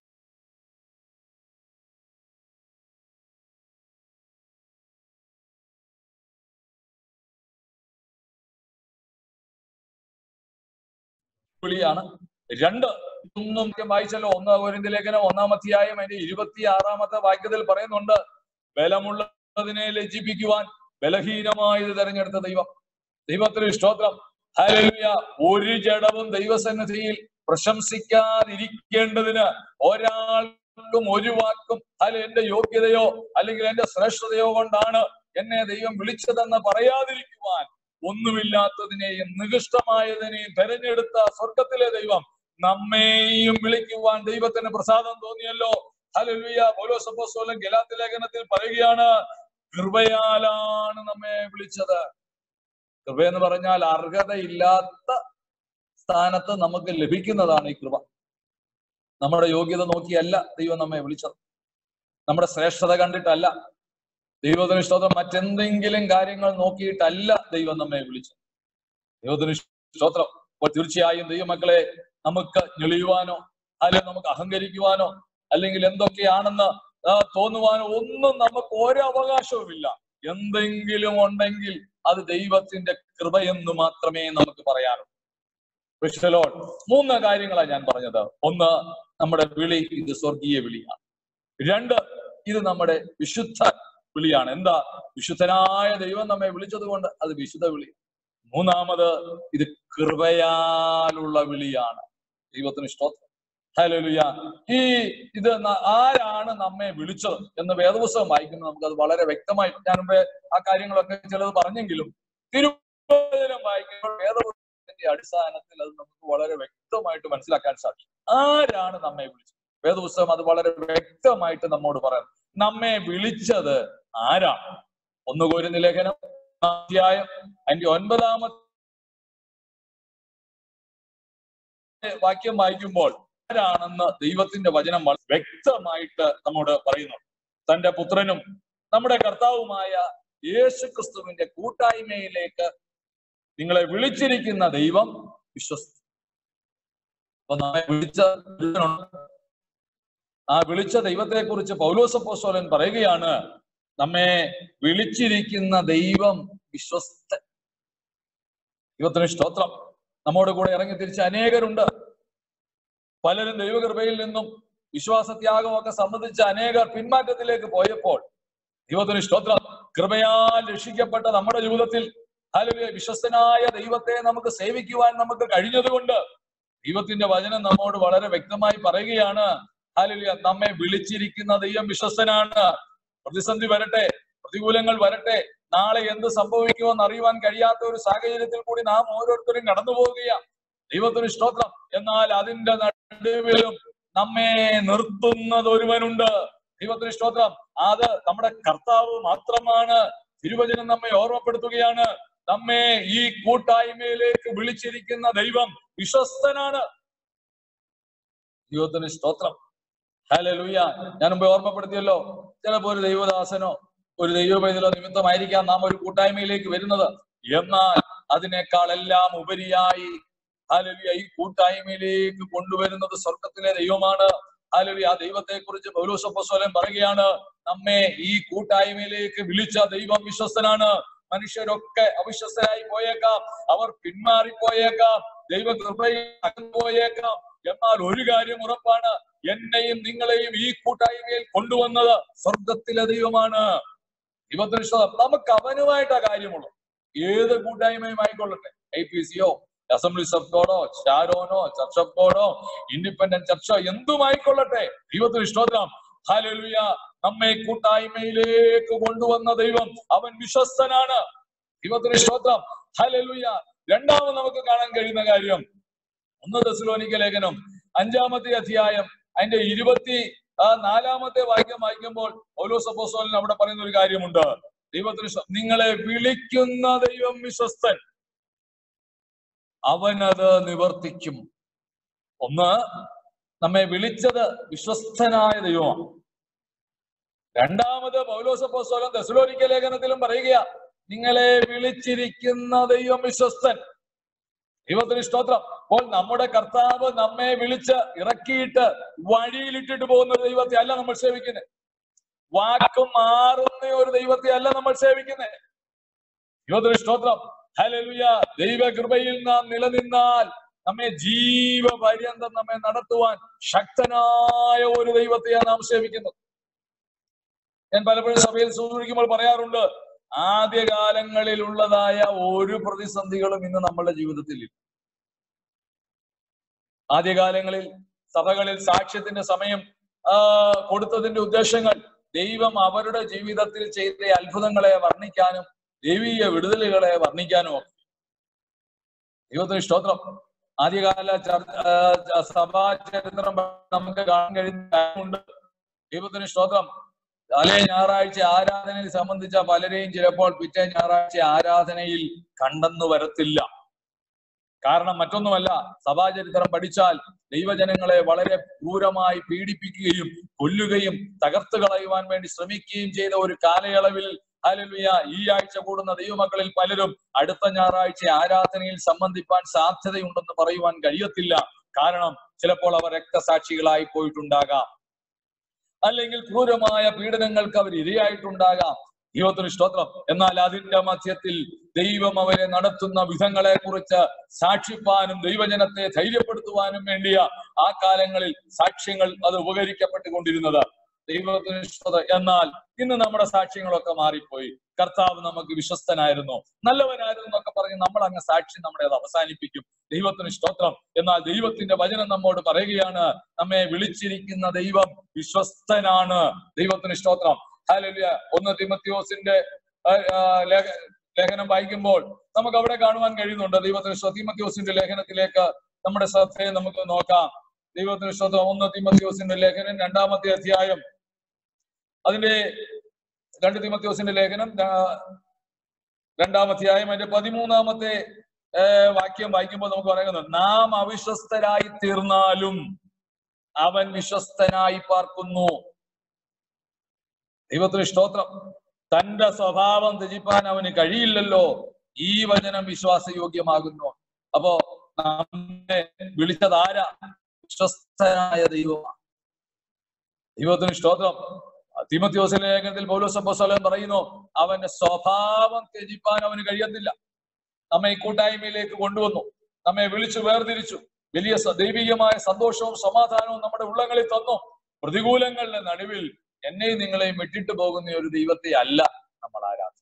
വിളിയാണ് രണ്ട് ഒന്നും വായിച്ചല്ലോ ഒന്ന് കോരിന്ത്യ ലേഖനം ഒന്നാമധ്യായം അതിന്റെ ഇരുപത്തി ആറാമത്തെ വാക്യത്തിൽ പറയുന്നുണ്ട് ബലമുള്ളതിനെ ലജ്ജിപ്പിക്കുവാൻ ബലഹീനമായത് തെരഞ്ഞെടുത്ത ദൈവം. ദൈവത്തിന് സ്തോത്രം. ഹല്ലേലൂയ. ഒരു ജഡവും ദൈവസന്നിധിയിൽ പ്രശംസിക്കാതിരിക്കേണ്ടതിന് ഒരാൾക്കും ഒരു വാക്കും അല്ല എന്റെ യോഗ്യതയോ അല്ലെങ്കിൽ എന്റെ ശ്രേഷ്ഠതയോ കൊണ്ടാണ് എന്നെ ദൈവം വിളിച്ചതെന്ന് പറയാതിരിക്കുവാൻ ഒന്നുമില്ലാത്തതിനെയും നികൃഷ്ടമായതിനെയും തെരഞ്ഞെടുത്ത സ്വർഗത്തിലെ ദൈവം നമ്മെയും വിളിക്കുവാൻ ദൈവത്തിന് പ്രസാദം തോന്നിയല്ലോ. അപ്പോസ്തലൻ ഗലാത്യ ലേഖനത്തിൽ പറയുകയാണ് കൃപയാലാണ് നമ്മെ വിളിച്ചത്. കൃപ എന്ന് പറഞ്ഞാൽ അർഹതയില്ലാത്ത സ്ഥാനത്ത് നമുക്ക് ലഭിക്കുന്നതാണ് ഈ കൃപ. നമ്മുടെ യോഗ്യത നോക്കിയല്ല ദൈവം നമ്മെ വിളിച്ചത്. നമ്മുടെ ശ്രേഷ്ഠത കണ്ടിട്ടല്ല ദൈവത്തിന് സ്തോത്രം മറ്റെന്തെങ്കിലും കാര്യങ്ങൾ നോക്കിയിട്ടല്ല ദൈവം നമ്മെ വിളിച്ചത്. ദൈവത്തിന് സ്തോത്രം അപ്പോൾ തീർച്ചയായും ദൈവമക്കളെ നമുക്ക് ഞെളിയുവാനോ അല്ലെങ്കിൽ നമുക്ക് അഹങ്കരിക്കുവാനോ അല്ലെങ്കിൽ എന്തൊക്കെയാണെന്ന് തോന്നുവാനോ ഒന്നും നമുക്ക് ഒരു അവകാശവുമില്ല. എന്തെങ്കിലും ഉണ്ടെങ്കിൽ അത് ദൈവത്തിന്റെ കൃപയെന്ന് മാത്രമേ നമുക്ക് പറയാറുള്ളൂ. മൂന്ന് കാര്യങ്ങളാണ് ഞാൻ പറഞ്ഞത്. ഒന്ന് നമ്മുടെ വിളി ഇത് സ്വർഗീയ വിളിയാണ്. രണ്ട് ഇത് നമ്മുടെ വിശുദ്ധ വിളിയാണ്. എന്താ? വിശുദ്ധനായ ദൈവം നമ്മെ വിളിച്ചത് കൊണ്ട് അത് വിശുദ്ധ വിളി. മൂന്നാമത് ഇത് കൃപയാലുള്ള വിളിയാണ്. ദൈവത്തിന് സ്തോത്രം. ഹലോലുയ ഈ ഇത് ആരാണ് നമ്മെ വിളിച്ചത് എന്ന് വേദപുസ്തകം നമുക്ക് അത് വളരെ വ്യക്തമായി ഞാൻ ആ കാര്യങ്ങളൊക്കെ ചിലത് പറഞ്ഞെങ്കിലും തിരുവചനം വായിക്കുമ്പോൾ വേദപുസ്തകത്തിന്റെ അടിസ്ഥാനത്തിൽ അത് നമുക്ക് വളരെ വ്യക്തമായിട്ട് മനസ്സിലാക്കാൻ സാധിക്കും. ആരാണ് നമ്മെ വിളിച്ചത്? വേദപുസ്തകം അത് വളരെ വ്യക്തമായിട്ട് നമ്മോട് പറയാം നമ്മെ വിളിച്ചത് ആരാണ് ഒന്ന് കോരുന്ന ലേഖനം അധ്യായം അതിന്റെ ഒൻപതാമത്തെ വാക്യം വായിക്കുമ്പോൾ ആരാണെന്ന് ദൈവത്തിന്റെ വചനം വ്യക്തമായിട്ട് നമ്മോട് പറയുന്നു തന്റെ പുത്രനും നമ്മുടെ കർത്താവുമായ യേശു ക്രിസ്തുവിന്റെ കൂട്ടായ്മയിലേക്ക് നിങ്ങളെ വിളിച്ചിരിക്കുന്ന ദൈവം വിശ്വസിച്ചു അപ്പൊ നമ്മെ വിളിച്ച. ആ വിളിച്ച ദൈവത്തെ കുറിച്ച് പൗലോസപ്പോസോലൻ പറയുകയാണ് നമ്മെ വിളിച്ചിരിക്കുന്ന ദൈവം വിശ്വസ്ത ദൈവത്തിന് സ്തോത്രം. നമ്മോട് കൂടെ ഇറങ്ങി തിരിച്ച അനേകരുണ്ട്. പലരും ദൈവകൃപയിൽ നിന്നും വിശ്വാസത്യാഗമൊക്കെ സംബന്ധിച്ച അനേകർ പിന്മാറ്റത്തിലേക്ക് പോയപ്പോൾ ദൈവത്തിന് സ്തോത്രം. കൃപയാൽ രക്ഷിക്കപ്പെട്ട നമ്മുടെ ജീവിതത്തിൽ ഹല്ലേലൂയ വിശ്വസ്തനായ ദൈവത്തെ നമുക്ക് സേവിക്കുവാൻ നമുക്ക് കഴിഞ്ഞതുകൊണ്ട് ദൈവത്തിന്റെ വചനം നമ്മോട് വളരെ വ്യക്തമായി പറയുകയാണ്. ഹല്ലേലൂയ നമ്മെ വിളിച്ചിരിക്കുന്ന ദൈവം വിശ്വസ്തനാണ്. പ്രതിസന്ധി വരട്ടെ പ്രതികൂലങ്ങൾ വരട്ടെ. നാളെ എന്ത് സംഭവിക്കുമെന്ന് അറിയുവാൻ കഴിയാത്ത ഒരു സാഹചര്യത്തിൽ കൂടി നാം ഓരോരുത്തരും കടന്നു പോവുകയാണ്. ദൈവത്തിന് സ്തോത്രം. എന്നാൽ അതിന്റെ നടുവിലും നമ്മെ നിർത്തുന്നത് ഒരുവനുണ്ട്. ദൈവത്തിന് സ്തോത്രം. അത് നമ്മുടെ കർത്താവ് മാത്രമാണ്. തിരുവചനം നമ്മെ ഓർമ്മപ്പെടുത്തുകയാണ്. നമ്മെ ഈ കൂട്ടായ്മയിലേക്ക് വിളിച്ചിരിക്കുന്ന ദൈവം വിശ്വസ്തനാണ്. ദൈവത്തിന് സ്തോത്രം. ഹല്ലേലൂയ. ഞാൻ മുമ്പ് ഓർമ്മപ്പെടുത്തിയല്ലോ. ചിലപ്പോ ഒരു ദൈവദാസനോ ഒരു ദൈവപൈതലോ നിമിത്തമായിരിക്കാം നാം ഒരു കൂട്ടായ്മയിലേക്ക് വരുന്നത്. എന്നാൽ അതിനേക്കാൾ എല്ലാം ഉപരിയായി ഹല്ലേലൂയ ഈ കൂട്ടായ്മയിലേക്ക് കൊണ്ടുവരുന്നത് സ്വർഗത്തിലെ ദൈവമാണ്. ഹല്ലേലൂയ ആ ദൈവത്തെ കുറിച്ച് പൗലോസപ്പസ്വലം പറയുകയാണ് നമ്മെ ഈ കൂട്ടായ്മയിലേക്ക് വിളിച്ച ദൈവം വിശ്വസ്തനാണ്. മനുഷ്യരൊക്കെ അവിശ്വസ്തരായി പോയേക്കാം അവർ പിന്മാറിപ്പോയേക്കാം ദൈവകൃപയിൽ അകന്നു പോയേക്കാം എന്നാൽ ഒരു കാര്യം ഉറപ്പാണ് എന്നെയും നിങ്ങളെയും ഈ കൂട്ടായ്മയിൽ കൊണ്ടുവന്നത് സ്വർഗത്തിലെ ദൈവമാണ്. ദൈവത്തിന് നമുക്ക് അവനുമായിട്ടാ കാര്യമുള്ളൂ. ഏത് കൂട്ടായ്മയും ആയിക്കൊള്ളട്ടെ ഐ പി സിയോ അസംബ്ലീസ് ഓഫ് ഗോഡോ ഷാരോനോ ചർച്ച് ഓഫ് ഗോഡോ ഇൻഡിപെൻഡന്റ് ചർച്ചോ എന്തുമായിക്കൊള്ളട്ടെ? ദൈവത്തിന് സ്തോത്രം. ഹാലലുയ നമ്മെ കൂട്ടായ്മയിലേക്ക് കൊണ്ടുവന്ന ദൈവം അവൻ വിശ്വസ്തനാണ്. ദൈവത്തിന് സ്തോത്രം. ഹലലുയ രണ്ടാമത് നമുക്ക് കാണാൻ കഴിയുന്ന കാര്യം ഒന്ന് ദസ്ലോനിക്ക ലേഖനം അഞ്ചാമത്തെ അധ്യായം അതിന്റെ ഇരുപത്തി നാലാമത്തെ വാക്യം വായിക്കുമ്പോൾ ഓരോ സപ്പോസോലിന് അവിടെ പറയുന്ന ഒരു കാര്യമുണ്ട്. ദൈവത്തിന് നിങ്ങളെ വിളിക്കുന്ന ദൈവം വിശ്വസ്തൻ. അവനത് നിവർത്തിക്കും. ഒന്ന് നമ്മെ വിളിച്ചത് വിശ്വസ്തനായ ദൈവമാണ്. രണ്ടാമത് പൗലോസപ്പോസ്വലം ദസലോരിക്ക ലേഖനത്തിലും പറയുക നിങ്ങളെ വിളിച്ചിരിക്കുന്ന ദൈവം വിശ്വസ്തൻ. ദൈവത്തിന് സ്തോത്രം. അപ്പോൾ നമ്മുടെ കർത്താവ് നമ്മെ വിളിച്ച് ഇറക്കിയിട്ട് വഴിയിലിട്ടിട്ട് പോകുന്ന ഒരു ദൈവത്തെ അല്ല നമ്മൾ സേവിക്കുന്നത് വാക്ക് മാറുന്ന ഒരു ദൈവത്തെ അല്ല നമ്മൾ സേവിക്കുന്നത് ദൈവത്തിന് സ്തോത്രം. ഹലലുയ ദൈവകൃപയിൽ നാം നിലനിന്നാൽ നമ്മെ ജീവപര്യന്തം നമ്മെ നടത്തുവാൻ ശക്തനായ ഒരു ദൈവത്തെയാണ് നാം സേവിക്കുന്നത്. ഞാൻ പലപ്പോഴും സഭയിൽ സൂചിപ്പിക്കുമ്പോൾ പറയാറുണ്ട് ആദ്യകാലങ്ങളിൽ ഉള്ളതായ ഒരു പ്രതിസന്ധികളും ഇന്ന് നമ്മളുടെ ജീവിതത്തിൽ ഇല്ല. ആദ്യകാലങ്ങളിൽ സഭകളിൽ സാക്ഷ്യത്തിന്റെ സമയം കൊടുത്തതിന്റെ ഉദ്ദേശങ്ങൾ ദൈവം അവരുടെ ജീവിതത്തിൽ ചെയ്ത അത്ഭുതങ്ങളെ വർണിക്കാനും ദൈവീയ വിടുതലുകളെ വർണിക്കാനും ഒക്കെ. ദൈവത്തിന് സ്തോത്രം. ആദ്യകാല ചർച്ച സഭാ ചരിത്രം നമുക്ക് കാണാൻ കഴിയുന്ന കാര്യമുണ്ട്. ദൈവത്തിന് സ്തോത്രം. തലേ ഞായറാഴ്ച ആരാധനയെ സംബന്ധിച്ച പലരെയും ചിലപ്പോൾ പിറ്റേ ഞായറാഴ്ച ആരാധനയിൽ കണ്ടെന്നു വരത്തില്ല. കാരണം മറ്റൊന്നുമല്ല സഭാചരിത്രം പഠിച്ചാൽ ദൈവജനങ്ങളെ വളരെ ക്രൂരമായി പീഡിപ്പിക്കുകയും കൊല്ലുകയും തകർത്തു കളയുവാൻ വേണ്ടി ശ്രമിക്കുകയും ചെയ്ത ഒരു കാലയളവിൽ ഹാലലുയ ഈ ആഴ്ച കൂടുന്ന ദൈവമക്കളിൽ പലരും അടുത്ത ഞായറാഴ്ച ആരാധനയിൽ സംബന്ധിപ്പാൻ സാധ്യതയുണ്ടെന്ന് പറയുവാൻ കഴിയത്തില്ല. കാരണം ചിലപ്പോൾ അവർ രക്തസാക്ഷികളായി പോയിട്ടുണ്ടാകാം. അല്ലെങ്കിൽ ക്രൂരമായ പീഡനങ്ങൾക്ക് അവർ ഇരയായിട്ടുണ്ടാകാം. ദൈവത്തിന് സ്തോത്രം. എന്നാൽ അതിന്റെ മധ്യത്തിൽ ദൈവം അവരെ നടത്തുന്ന വിധങ്ങളെ കുറിച്ച് സാക്ഷിപ്പാനും ദൈവജനത്തെ ധൈര്യപ്പെടുത്തുവാനും വേണ്ടിയ ആ കാലങ്ങളിൽ സാക്ഷ്യങ്ങൾ അത് ഉപകരിക്കപ്പെട്ടുകൊണ്ടിരുന്നത്. ദൈവത്തിന് എന്നാൽ ഇന്ന് നമ്മുടെ സാക്ഷ്യങ്ങളൊക്കെ മാറിപ്പോയി. കർത്താവ് നമുക്ക് വിശ്വസ്തനായിരുന്നു. നല്ലവനായിരുന്നു എന്നൊക്കെ പറഞ്ഞ് നമ്മൾ അങ്ങ് സാക്ഷി നമ്മുടെ അത് അവസാനിപ്പിക്കും. ദൈവത്തിന് സ്തോത്രം. എന്നാൽ ദൈവത്തിന്റെ വചനം നമ്മോട് പറയുകയാണ് നമ്മെ വിളിച്ചിരിക്കുന്ന ദൈവം വിശ്വസ്തനാണ്. ദൈവത്തിന് സ്തോത്രം. ഹാലല്യ ഒന്ന് തിമത്യോസിന്റെ ലേഖനം വായിക്കുമ്പോൾ നമുക്ക് അവിടെ കാണുവാൻ കഴിയുന്നുണ്ട്. ദൈവത്തിന്. തിമത്യോസിന്റെ ലേഖനത്തിലേക്ക് നമ്മുടെ ശ്രദ്ധയെ നമുക്ക് നോക്കാം. ദൈവത്തിന് സ്തോത്രം. ഒന്ന് തിമത്യോസിന്റെ ലേഖനം രണ്ടാമത്തെ അധ്യായം അതിന്റെ രണ്ട് തിമത്യോസിന്റെ ലേഖനം രണ്ടാമധ്യായം അതിന്റെ പതിമൂന്നാമത്തെ വാക്യം വായിക്കുമ്പോൾ നമുക്ക് പറയുന്നത് നാം അവിശ്വസ്തരായി തീർന്നാലും അവൻ വിശ്വസ്തനായി പാർക്കുന്നു. ദൈവത്തിന് സ്തോത്രം തന്റെ സ്വഭാവം ത്യജിപ്പാൻ അവന് കഴിയില്ലല്ലോ ഈ വചനം വിശ്വാസയോഗ്യമാകുന്നു. അപ്പോ നമ്മെ വിളിച്ചതാരാ വിശ്വസ്തനായ ദൈവമാണ്. ദൈവത്തിന് സ്തോത്രം. തിമത്യോസിലെ ലേഖനത്തിൽ പൗലോസ് അപ്പോസ്തലൻ പറയുന്നു അവന്റെ സ്വഭാവം ത്യജിപ്പാൻ അവന് കഴിയത്തില്ല. നമ്മെ ഈ കൂട്ടായ്മയിലേക്ക് കൊണ്ടുവന്നു. നമ്മെ വിളിച്ചു വേർതിരിച്ചു. വലിയ ദൈവികമായ സന്തോഷവും സമാധാനവും നമ്മുടെ ഉള്ളങ്ങളിൽ തന്നു. പ്രതികൂലങ്ങളുടെ നടുവിൽ എന്നെയും നിങ്ങളെയും വിട്ടിട്ട് പോകുന്ന ഒരു ദൈവത്തെ അല്ല നമ്മൾ ആരാധന.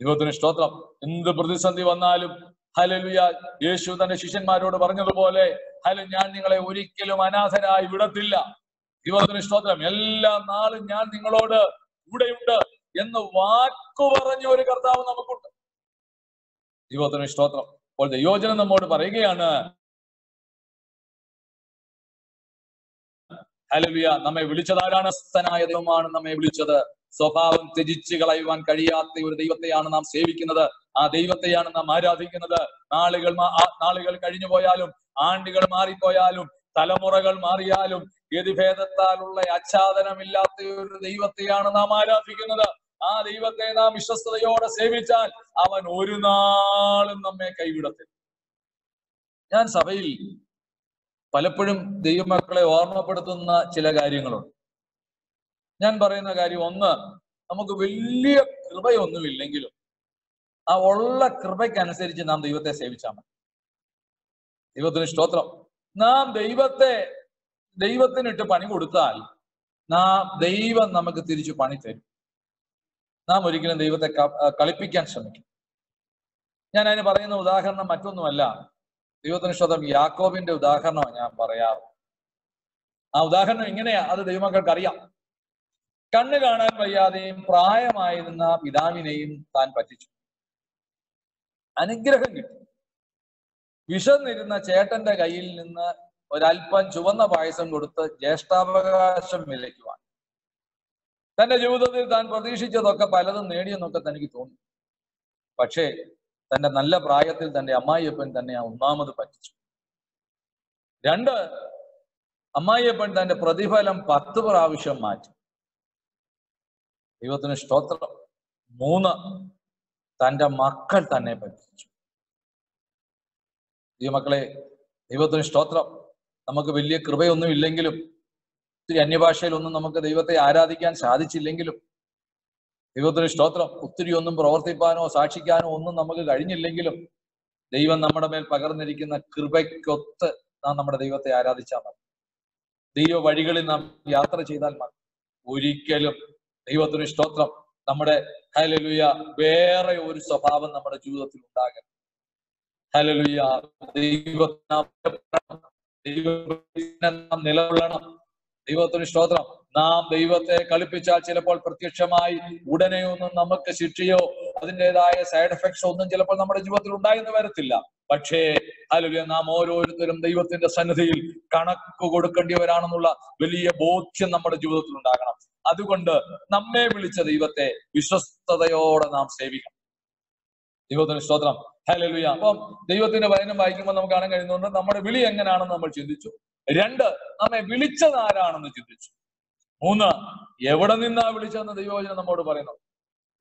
ദൈവത്തിന് സ്തോത്രം. എന്ത് പ്രതിസന്ധി വന്നാലും ഹലലുയ യേശു തന്റെ ശിഷ്യന്മാരോട് പറഞ്ഞതുപോലെ ഹലു ഞാൻ നിങ്ങളെ ഒരിക്കലും അനാഥരായി വിടത്തില്ല. ദൈവത്തിന് സ്തോത്രം എല്ലാ നാളും ഞാൻ നിങ്ങളോട് കൂടെയുണ്ട് എന്ന് വാക്കു പറഞ്ഞ ഒരു കർത്താവ് നമുക്കുണ്ട്. ദൈവത്തിന് സ്തോത്രം അപ്പോൾ ദൈവോചനം നമ്മോട് പറയുകയാണ് അലവിയ നമ്മെ വിളിച്ചതാരാണ് ദൈവമാണ് നമ്മെ വിളിച്ചത്. സ്വഭാവം ത്യജിച്ചു കളയുവാൻ കഴിയാത്ത ഒരു ദൈവത്തെയാണ് നാം സേവിക്കുന്നത്. ആ ദൈവത്തെയാണ് നാം ആരാധിക്കുന്നത്. നാളുകൾ നാളുകൾ കഴിഞ്ഞു പോയാലും ആണ്ടുകൾ മാറിപ്പോയാലും തലമുറകൾ മാറിയാലും ഗതിഭേദത്താലുള്ള ആച്ഛാദനമില്ലാത്ത ഒരു ദൈവത്തെയാണ് നാം ആരാധിക്കുന്നത്. ആ ദൈവത്തെ നാം വിശ്വസ്തയോടെ സേവിച്ചാൽ അവൻ ഒരു നാളും നമ്മെ കൈവിടത്തില്ല. ഞാൻ സഭയിൽ പലപ്പോഴും ദൈവമക്കളെ ഓർമ്മപ്പെടുത്തുന്ന ചില കാര്യങ്ങളുണ്ട്. ഞാൻ പറയുന്ന കാര്യം ഒന്ന് നമുക്ക് വലിയ കൃപയൊന്നുമില്ലെങ്കിലും ആ ഉള്ള കൃപയ്ക്കനുസരിച്ച് നാം ദൈവത്തെ സേവിച്ചാൽ മതി. ദൈവത്തിന് സ്തോത്രം. നാം ദൈവത്തെ ദൈവത്തിനിട്ട് പണി കൊടുത്താൽ നാം ദൈവം നമുക്ക് തിരിച്ചു പണി തരും. നാം ഒരിക്കലും ദൈവത്തെ കളിപ്പിക്കാൻ ശ്രമിക്കും. ഞാൻ അതിന് പറയുന്ന ഉദാഹരണം മറ്റൊന്നുമല്ല. ദൈവത്തിന് ശ്രദ്ധം യാക്കോബിന്റെ ഉദാഹരണമാണ് ഞാൻ പറയാറ്. ആ ഉദാഹരണം ഇങ്ങനെയാ അത് ദൈവമക്കൾക്ക് അറിയാം കണ്ണ് കാണാൻ വയ്യാതെയും പ്രായമായിരുന്ന പിതാവിനെയും താൻ പറ്റിച്ചു. അനുഗ്രഹം കിട്ടി. വിശന്നിരുന്ന ചേട്ടന്റെ കയ്യിൽ നിന്ന് ഒരല്പം ചുവന്ന പായസം കൊടുത്ത് ജ്യേഷ്ഠാവകാശം വിലയ്ക്കുവാൻ. തന്റെ ജീവിതത്തിൽ താൻ പ്രതീക്ഷിച്ചതൊക്കെ പലതും നേടിയെന്നൊക്കെ തനിക്ക് തോന്നി. പക്ഷേ തന്റെ നല്ല പ്രായത്തിൽ തന്റെ അമ്മായിയപ്പൻ തന്നെ ആ ഒന്നാമത് പറ്റിച്ചു. രണ്ട് അമ്മായിയപ്പൻ തന്റെ പ്രതിഫലം പത്ത് പ്രാവശ്യം മാറ്റി. ദൈവത്തിന് സ്തോത്രം. മൂന്ന് തന്റെ മക്കൾ തന്നെ പറ്റിച്ചു. മക്കളെ ദൈവത്തിന് സ്തോത്രം. നമുക്ക് വലിയ കൃപയൊന്നും ഇല്ലെങ്കിലും ഒത്തിരി അന്യഭാഷയിലൊന്നും നമുക്ക് ദൈവത്തെ ആരാധിക്കാൻ സാധിച്ചില്ലെങ്കിലും ദൈവത്തിന് സ്തോത്രം. ഒത്തിരി ഒന്നും പ്രവർത്തിപ്പാനോ സാക്ഷിക്കാനോ ഒന്നും നമുക്ക് കഴിഞ്ഞില്ലെങ്കിലും ദൈവം നമ്മുടെ മേൽ പകർന്നിരിക്കുന്ന കൃപയ്ക്കൊത്ത് നാം നമ്മുടെ ദൈവത്തെ ആരാധിച്ചാൽ മതി. ദൈവ വഴികളിൽ നാം യാത്ര ചെയ്താൽ മതി. ഒരിക്കലും ദൈവത്തിന് സ്തോത്രം. നമ്മുടെ ഹലലുയ വേറെ ഒരു സ്വഭാവം നമ്മുടെ ജീവിതത്തിൽ ഉണ്ടാകരുത്. ഹലലുയ ദൈവത്തെ നാം നിലകൊള്ളണം. ദൈവത്തിന് സ്തോത്രം. നാം ദൈവത്തെ കളിപ്പിച്ചാൽ ചിലപ്പോൾ പ്രത്യക്ഷമായി ഉടനെ ഒന്നും നമുക്ക് ശിക്ഷയോ അതിന്റെതായ സൈഡ് എഫക്ട്സ് ഒന്നും ചിലപ്പോൾ നമ്മുടെ ജീവിതത്തിൽ ഉണ്ടായെന്ന് വരത്തില്ല. പക്ഷേ അല്ലെങ്കിൽ നാം ഓരോരുത്തരും ദൈവത്തിന്റെ സന്നിധിയിൽ കണക്ക് കൊടുക്കേണ്ടിയവരാണെന്നുള്ള വലിയ ബോധ്യം നമ്മുടെ ജീവിതത്തിൽ ഉണ്ടാകണം. അതുകൊണ്ട് നമ്മെ വിളിച്ച ദൈവത്തെ വിശ്വസ്തയോടെ നാം സേവിക്കണം. ദൈവത്തിന് സ്തോത്രം. ഹലലുയ അപ്പം ദൈവത്തിന്റെ വചനം വായിക്കുമ്പോൾ നമുക്ക് കാണാൻ കഴിയുന്നുണ്ട് നമ്മുടെ വിളി എങ്ങനെയാണെന്ന് നമ്മൾ ചിന്തിച്ചു. രണ്ട് നമ്മെ വിളിച്ചത് ആരാണെന്ന് ചിന്തിച്ചു. മൂന്ന് എവിടെ നിന്നാ വിളിച്ചതെന്ന് ദൈവവചനം നമ്മോട് പറയുന്നു.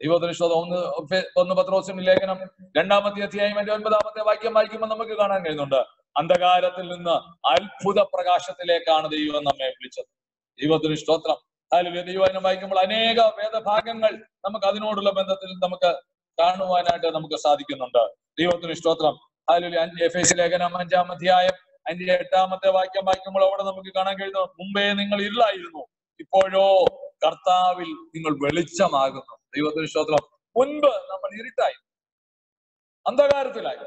ദൈവത്തിന് സ്തോത്രം. ഒന്ന് ഒന്ന് പത്രോസിന്റെ ലേഖനം രണ്ടാമത്തെ അധ്യായം എന്റെ ഒൻപതാമത്തെ വാക്യം വായിക്കുമ്പോൾ നമുക്ക് കാണാൻ കഴിയുന്നുണ്ട്. അന്ധകാരത്തിൽ നിന്ന് അത്ഭുത പ്രകാശത്തിലേക്കാണ് ദൈവം നമ്മെ വിളിച്ചത്. ദൈവത്തിന് സ്തോത്രം. അതിൽ ദൈവവചനം വായിക്കുമ്പോൾ അനേക വേദഭാഗങ്ങൾ നമുക്ക് അതിനോടുള്ള ബന്ധത്തിൽ നമുക്ക് കാണുവാനായിട്ട് നമുക്ക് സാധിക്കുന്നുണ്ട്. ദൈവത്തിന് സ്തോത്രം. അതിലൊരു ലേഖനം അഞ്ചാം അധ്യായം അതിന്റെ എട്ടാമത്തെ വാക്യം വായിക്കുമ്പോൾ അവിടെ നമുക്ക് കാണാൻ കഴിയുന്നു മുമ്പേ നിങ്ങൾ ഇല്ലായിരുന്നു ഇപ്പോഴോ കർത്താവിൽ നിങ്ങൾ വെളിച്ചമാകുന്നു. ദൈവത്തിന് സ്തോത്രം. മുൻപ് നമ്മൾ ഇരുട്ടായി. അന്ധകാരത്തിലായി.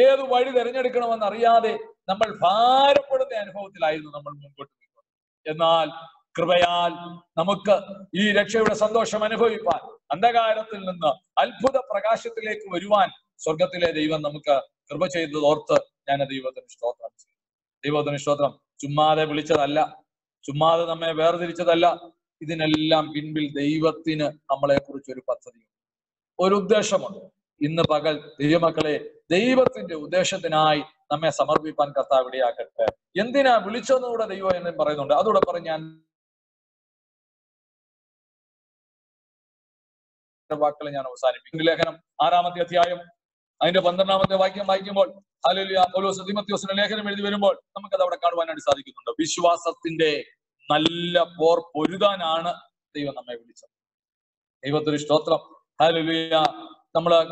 ഏത് വഴി തിരഞ്ഞെടുക്കണമെന്ന് അറിയാതെ നമ്മൾ ഭാരപ്പെടുന്ന അനുഭവത്തിലായിരുന്നു നമ്മൾ മുൻപോട്ട് എന്നാൽ കൃപയാൽ നമുക്ക് ഈ രക്ഷയുടെ സന്തോഷം അനുഭവിപ്പാൻ അന്ധകാരത്തിൽ നിന്ന് അത്ഭുത പ്രകാശത്തിലേക്ക് വരുവാൻ സ്വർഗത്തിലെ ദൈവം നമുക്ക് കൃപ ചെയ്തത് ഓർത്ത് ഞാൻ ദൈവത്തിന് സ്തോത്രം ദൈവത്തിന് സ്തോത്രം. ചുമ്മാതെ വിളിച്ചതല്ല. ചുമ്മാതെ നമ്മെ വേർതിരിച്ചതല്ല. ഇതിനെല്ലാം പിൻപിൽ ദൈവത്തിന് നമ്മളെ കുറിച്ച് ഒരു പദ്ധതി ഒരു ഉദ്ദേശമുണ്ട്. ഇന്ന് പകൽ ദൈവമക്കളെ ദൈവത്തിന്റെ ഉദ്ദേശത്തിനായി നമ്മെ സമർപ്പിക്കാൻ കർത്താവ് ഇടയാക്കട്ടെ. എന്തിനാ വിളിച്ചെന്നുകൂടെ ദൈവം എന്നും പറയുന്നുണ്ട്. അതോടൊപ്പം ഞാൻ വാക്കുകൾ ഞാൻ അവസാനിപ്പിക്കും ലേഖനം ആറാമത്തെ അധ്യായം അതിന്റെ പന്ത്രണ്ടാമത്തെ വാക്യം വായിക്കുമ്പോൾ തിമത്യോസിന്റെ ലേഖനം എഴുതി വരുമ്പോൾ നമുക്കത് അവിടെ കാണുവാനായിട്ട് സാധിക്കുന്നുണ്ട്. വിശ്വാസത്തിന്റെ നല്ല പോർ പൊരുതാനാണ് ദൈവം നമ്മെ വിളിച്ചത്. ദൈവത്തിന് സ്തോത്രം. ഹല്ലേലൂയ. നമ്മൾ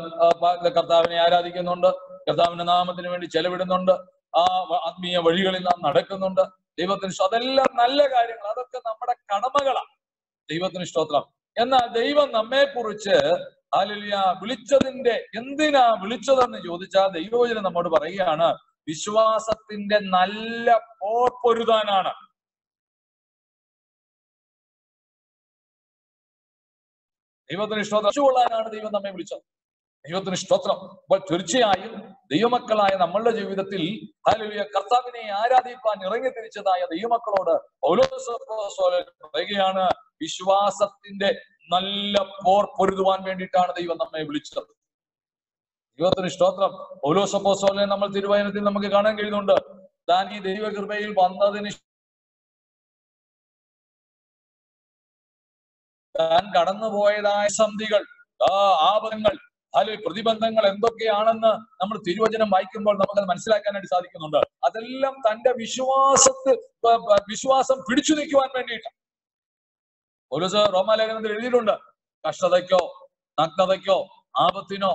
കർത്താവിനെ ആരാധിക്കുന്നുണ്ട്. കർത്താവിന്റെ നാമത്തിന് വേണ്ടി ചെലവിടുന്നുണ്ട്. ആ ആത്മീയ വഴികളിൽ നാം നടക്കുന്നുണ്ട്. ദൈവത്തിന് അതെല്ലാം നല്ല കാര്യങ്ങൾ. അതൊക്കെ നമ്മുടെ കടമകളാണ്. ദൈവത്തിന് സ്തോത്രം. എന്നാൽ ദൈവം നമ്മെ കുറിച്ച് ഹാലലിയ വിളിച്ചതിന്റെ എന്തിനാ വിളിച്ചതെന്ന് ചോദിച്ചാൽ ദൈവവചനം നമ്മോട് പറയുകയാണ് വിശ്വാസത്തിന്റെ നല്ല പോർപ്പൊരുതാനാണ്. ദൈവത്തിന് ഇഷ്ടം കൊള്ളാനാണ് ദൈവം നമ്മെ വിളിച്ചത്. ദൈവത്തിന് സ്തോത്രം. അപ്പോൾ തീർച്ചയായും ദൈവമക്കളായ നമ്മളുടെ ജീവിതത്തിൽ ഹാലലിയ കർത്താവിനെ ആരാധിപ്പാൻ ഇറങ്ങി തിരിച്ചതായ ദൈവമക്കളോട് പറയുകയാണ് വിശ്വാസത്തിന്റെ നല്ല പോർ പൊരുതുവാൻ വേണ്ടിയിട്ടാണ് ദൈവം നമ്മെ വിളിച്ചത്. ദൈവത്തിന് സ്തോത്രം. ഓലോസപ്പോസോലെ നമ്മൾ തിരുവചനത്തിൽ നമുക്ക് കാണാൻ കഴിയുന്നുണ്ട്. താൻ ഈ ദൈവകൃപയിൽ വന്നതിന് താൻ കടന്നുപോയതായ സന്ധികൾ ആ ആപങ്ങൾ അല്ലെ പ്രതിബന്ധങ്ങൾ എന്തൊക്കെയാണെന്ന് നമ്മൾ തിരുവചനം വായിക്കുമ്പോൾ നമുക്കത് മനസ്സിലാക്കാനായിട്ട് സാധിക്കുന്നുണ്ട്. അതെല്ലാം തന്റെ വിശ്വാസത്തിൽ വിശ്വാസം പിടിച്ചു നിൽക്കുവാൻ വേണ്ടിയിട്ട്. പോലീസ് റോമാലേഖനത്തിൽ എഴുതിയിട്ടുണ്ട് കഷ്ടതയ്ക്കോ നഗ്നതയ്ക്കോ ആപത്തിനോ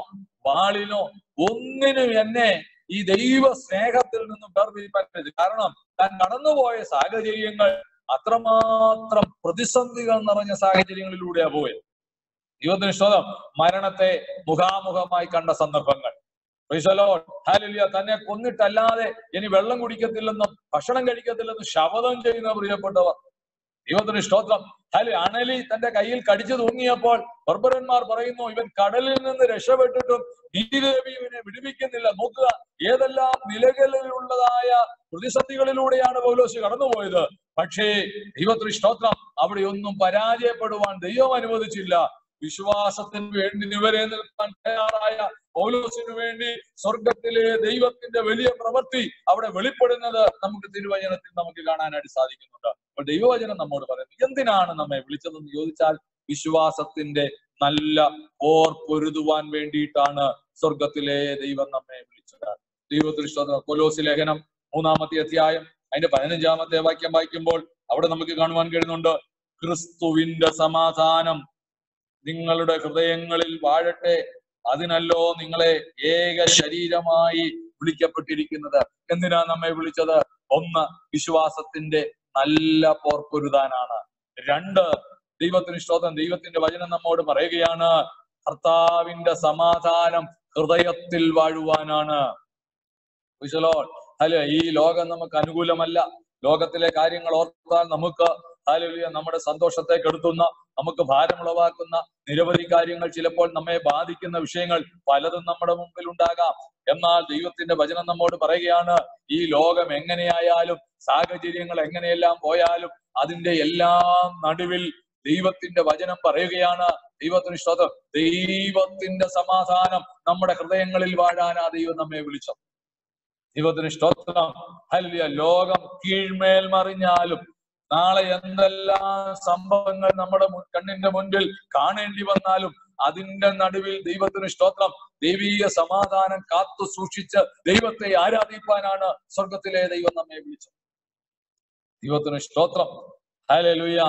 വാളിനോ ഒന്നിനും എന്നെ ഈ ദൈവ സ്നേഹത്തിൽ നിന്നും വേർതിരിപ്പാൻ കഴിയില്ല. കാരണം താൻ കടന്നുപോയ സാഹചര്യങ്ങൾ അത്രമാത്രം പ്രതിസന്ധികൾ നിറഞ്ഞ സാഹചര്യങ്ങളിലൂടെയാണ് പോയത്. ദൈവത്തിന് മരണത്തെ മുഖാമുഖമായി കണ്ട സന്ദർഭങ്ങൾ. തന്നെ കൊന്നിട്ടല്ലാതെ ഇനി വെള്ളം കുടിക്കത്തില്ലെന്നും ഭക്ഷണം കഴിക്കത്തില്ലെന്നും ശപഥം ചെയ്യുന്ന പ്രിയപ്പെട്ടവർ. ദൈവത്തിന് സ്തോത്രം. ഹാലി അണലി തന്റെ കയ്യിൽ കടിച്ചു തൂങ്ങിയപ്പോൾ ബർബരന്മാർ പറയുന്നു ഇവൻ കടലിൽ നിന്ന് രക്ഷപ്പെട്ടിട്ടും നീതിദേവി ഇവനെ വിടുവിക്കുന്നില്ല. നോക്കുക ഏതെല്ലാം നിലകളിലുള്ളതായ പ്രതിസന്ധികളിലൂടെയാണ് പൗലോസ് കടന്നുപോയത്. പക്ഷേ ദൈവത്തിന് സ്തോത്രം. അവിടെ ഒന്നും പരാജയപ്പെടുവാൻ ദൈവം അനുവദിച്ചില്ല. വിശ്വാസത്തിന് വേണ്ടി നിവരെ നിൽക്കാൻ തയ്യാറായ പൗലോസിനു വേണ്ടി സ്വർഗത്തിലെ ദൈവത്തിന്റെ വലിയ പ്രവൃത്തി അവിടെ വെളിപ്പെടുന്നത് നമുക്ക് തിരുവചനത്തിൽ നമുക്ക് കാണാനായിട്ട് സാധിക്കുന്നുണ്ട്. അപ്പോൾ ദൈവവചനം നമ്മോട് പറയുന്നത് എന്തിനാണ് നമ്മെ വിളിച്ചതെന്ന് ചോദിച്ചാൽ വിശ്വാസത്തിന്റെ നല്ല ഓർ പൊരുതുവാൻ വേണ്ടിയിട്ടാണ് സ്വർഗത്തിലെ ദൈവം നമ്മെ വിളിച്ചത്. ദൈവത്തിൽ കൊലോസി ലേഖനം മൂന്നാമത്തെ അധ്യായം അതിന്റെ പതിനഞ്ചാമത്തെ വാക്യം വായിക്കുമ്പോൾ അവിടെ നമുക്ക് കാണുവാൻ കഴിയുന്നുണ്ട് ക്രിസ്തുവിന്റെ സമാധാനം നിങ്ങളുടെ ഹൃദയങ്ങളിൽ വാഴട്ടെ. അതിനല്ലോ നിങ്ങളെ ഏക ശരീരമായി വിളിക്കപ്പെട്ടിരിക്കുന്നത്. എന്തിനാ നമ്മെ വിളിച്ചത്? ഒന്ന് വിശ്വാസത്തിന്റെ നല്ല പോർപ്പൊരുതാനാണ് രണ്ട് ദൈവത്തിന് സ്തോത്രം. ദൈവത്തിന്റെ വചനം നമ്മോട് പറയുകയാണ് കർത്താവിന്റെ സമാധാനം ഹൃദയത്തിൽ വാഴുവാനാണ്. അല്ല? ഈ ലോകം നമുക്ക് അനുകൂലമല്ല. ലോകത്തിലെ കാര്യങ്ങൾ ഓർത്താൽ നമുക്ക് ഹാലലിയ നമ്മുടെ സന്തോഷത്തെ കെടുത്തുന്ന നമുക്ക് ഭാരമുളവാക്കുന്ന നിരവധി കാര്യങ്ങൾ ചിലപ്പോൾ നമ്മെ ബാധിക്കുന്ന വിഷയങ്ങൾ പലതും നമ്മുടെ മുമ്പിൽ ഉണ്ടാകാം. എന്നാൽ ദൈവത്തിന്റെ വചനം നമ്മോട് പറയുകയാണ് ഈ ലോകം എങ്ങനെയായാലും സാഹചര്യങ്ങൾ എങ്ങനെയെല്ലാം പോയാലും അതിന്റെ എല്ലാം നടുവിൽ ദൈവത്തിന്റെ വചനം പറയുകയാണ്. ദൈവത്തിന് സ്തോത്രം. ദൈവത്തിന്റെ സമാധാനം നമ്മുടെ ഹൃദയങ്ങളിൽ വാഴാനാ ദൈവം നമ്മെ വിളിച്ചത്. ദൈവത്തിന് സ്തോത്രം. ഹല്ലേലൂയ. ലോകം കീഴ്മേൽ മറിഞ്ഞാലും നാളെ എന്തെല്ലാം സംഭവങ്ങൾ നമ്മുടെ കണ്ണിന്റെ മുൻപിൽ കാണേണ്ടി വന്നാലും അതിന്റെ നടുവിൽ ദൈവത്തിന് സ്തോത്രം. ദൈവീയ സമാധാനം കാത്തു സൂക്ഷിച്ച് ദൈവത്തെ ആരാധിപ്പാനാണ് സ്വർഗത്തിലെ ദൈവം നമ്മെ വിളിച്ചത്. ദൈവത്തിന് സ്തോത്രം. ഹാലലുയ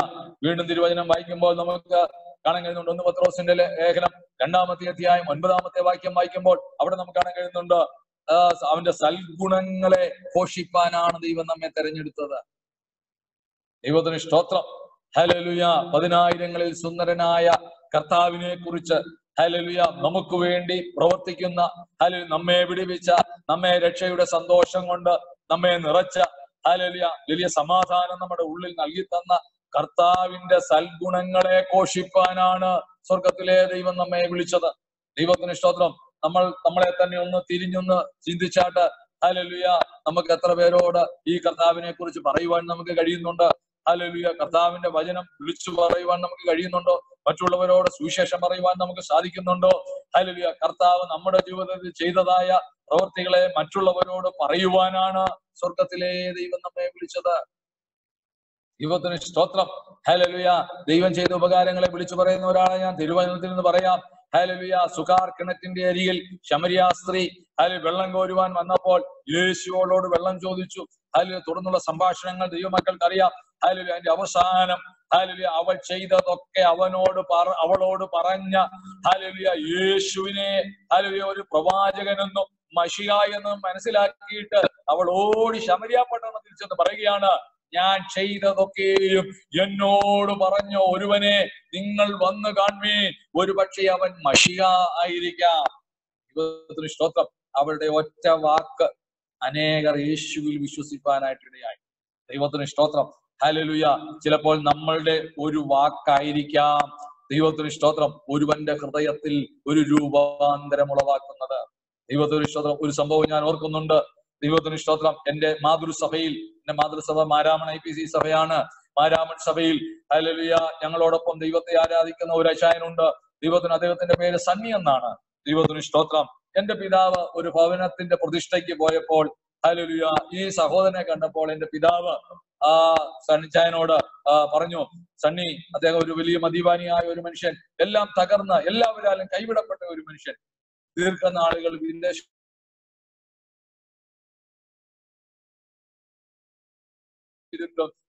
വീണ്ടും തിരുവചനം വായിക്കുമ്പോൾ നമുക്ക് കാണാൻ കഴിയുന്നുണ്ട്. ഒന്ന് പത്രോസിന്റെ ലേഖനം രണ്ടാമത്തെ അധ്യായം ഒൻപതാമത്തെ വാക്യം വായിക്കുമ്പോൾ അവിടെ നമുക്ക് കാണാൻ കഴിയുന്നുണ്ട്. അവന്റെ സൽഗുണങ്ങളെ പോഷിപ്പാനാണ് ദൈവം നമ്മെ തെരഞ്ഞെടുത്തത്. ദൈവത്തിന് സ്തോത്രം. ഹലലുയ പതിനായിരങ്ങളിൽ സുന്ദരനായ കർത്താവിനെ കുറിച്ച് ഹലലുയ നമുക്ക് വേണ്ടി പ്രവർത്തിക്കുന്ന ഹലു നമ്മെ വിടുവിച്ച നമ്മെ രക്ഷയുടെ സന്തോഷം കൊണ്ട് നമ്മെ നിറച്ച ഹലലുയ വലിയ സമാധാനം നമ്മുടെ ഉള്ളിൽ നൽകി തന്ന കർത്താവിന്റെ സൽഗുണങ്ങളെ കോഷിപ്പാനാണ് സ്വർഗത്തിലെ ദൈവം നമ്മെ വിളിച്ചത്. ദൈവത്തിന് സ്തോത്രം. നമ്മൾ നമ്മളെ തന്നെ ഒന്ന് തിരിഞ്ഞൊന്ന് ചിന്തിച്ചാട്ട് ഹലലുയ നമുക്ക് എത്ര പേരോട് ഈ കർത്താവിനെ കുറിച്ച് പറയുവാൻ നമുക്ക് കഴിയുന്നുണ്ട്? ഹലലുയ കർത്താവിന്റെ വചനം വിളിച്ചു പറയുവാൻ നമുക്ക് കഴിയുന്നുണ്ടോ? മറ്റുള്ളവരോട് സുവിശേഷം പറയുവാൻ നമുക്ക് സാധിക്കുന്നുണ്ടോ? ഹലലുയ കർത്താവ് നമ്മുടെ ജീവിതത്തിൽ ചെയ്തതായ പ്രവൃത്തികളെ മറ്റുള്ളവരോട് പറയുവാനാണ് സ്വർഗത്തിലെ ദൈവം നമ്മെ വിളിച്ചത്. ദൈവത്തിന് സ്തോത്രം. ഹലലുയ ദൈവം ചെയ്ത ഉപകാരങ്ങളെ വിളിച്ചു പറയുന്ന ഒരാളെ ഞാൻ തിരുവനന്തപുരത്തിൽ നിന്ന് പറയാം. ഹലലുയ സുഖാർ കിണറ്റിന്റെ അരികിൽ ശമരിയ സ്ത്രീ. വെള്ളം കോരുവാൻ വന്നപ്പോൾ യേശുവോളോട് വെള്ളം ചോദിച്ചു. ഹലു തുടർന്നുള്ള സംഭാഷണങ്ങൾ ദൈവമക്കൾക്ക് ഹലലുയ അതിന്റെ അവസാനം ഹലലുയ അവൾ ചെയ്തതൊക്കെ അവനോട് പറ അവളോട് പറഞ്ഞ ഹലലുയ യേശുവിനെ ഹലലുയ ഒരു പ്രവാചകനെന്നും മഷിയ എന്നും മനസ്സിലാക്കിയിട്ട് അവൾ ഓടി ശമരിയ പട്ടണത്തിൽ ചെന്ന് പറയുകയാണ് ഞാൻ ചെയ്തതൊക്കെയും എന്നോട് പറഞ്ഞ ഒരുവനെ നിങ്ങൾ വന്ന് കാണുമേ ഒരു പക്ഷേ അവൻ മഷിയ ആയിരിക്കാം. ദൈവത്തിന് സ്തോത്രം. അവളുടെ ഒറ്റ വാക്ക് അനേകർ യേശുവിൽ വിശ്വസിപ്പാനായിട്ടിടയായി. ദൈവത്തിന് സ്തോത്രം. ഹലലുയ ചിലപ്പോൾ നമ്മളുടെ ഒരു വാക്കായിരിക്കാം. ദൈവത്തിന് സ്തോത്രം. ഒരുവന്റെ ഹൃദയത്തിൽ ഒരു രൂപാന്തരം ഉളവാക്കുന്നത്. ദൈവത്തിന് സ്തോത്രം. ഒരു സംഭവം ഞാൻ ഓർക്കുന്നുണ്ട്. ദൈവത്തിന് സ്തോത്രം. എന്റെ മാതൃസഭയിൽ എന്റെ മാതൃസഭ മാരാമൺ ഐ പി സി സഭയാണ്. മാരാമൺ സഭയിൽ ഹലലുയ ഞങ്ങളോടൊപ്പം ദൈവത്തെ ആരാധിക്കുന്ന ഒരു അശായനുണ്ട് ദൈവത്തിന് അദ്ദേഹത്തിന്റെ പേര് സണ്ണി എന്നാണ്. ദൈവത്തിന് സ്തോത്രം. എന്റെ പിതാവ് ഒരു ഭവനത്തിന്റെ പ്രതിഷ്ഠയ്ക്ക് പോയപ്പോൾ ഹലലുയ ഈ സഹോദരനെ കണ്ടപ്പോൾ എന്റെ പിതാവ് ആ സണ്ണിച്ചായനോട് പറഞ്ഞു സണ്ണി അദ്ദേഹം ഒരു വലിയ മദ്യപാനിയായ ഒരു മനുഷ്യൻ. എല്ലാം തകർന്ന് എല്ലാവരാലും കൈവിടപ്പെട്ട ഒരു മനുഷ്യൻ. ദീർഘനാളുകൾ വിദേശ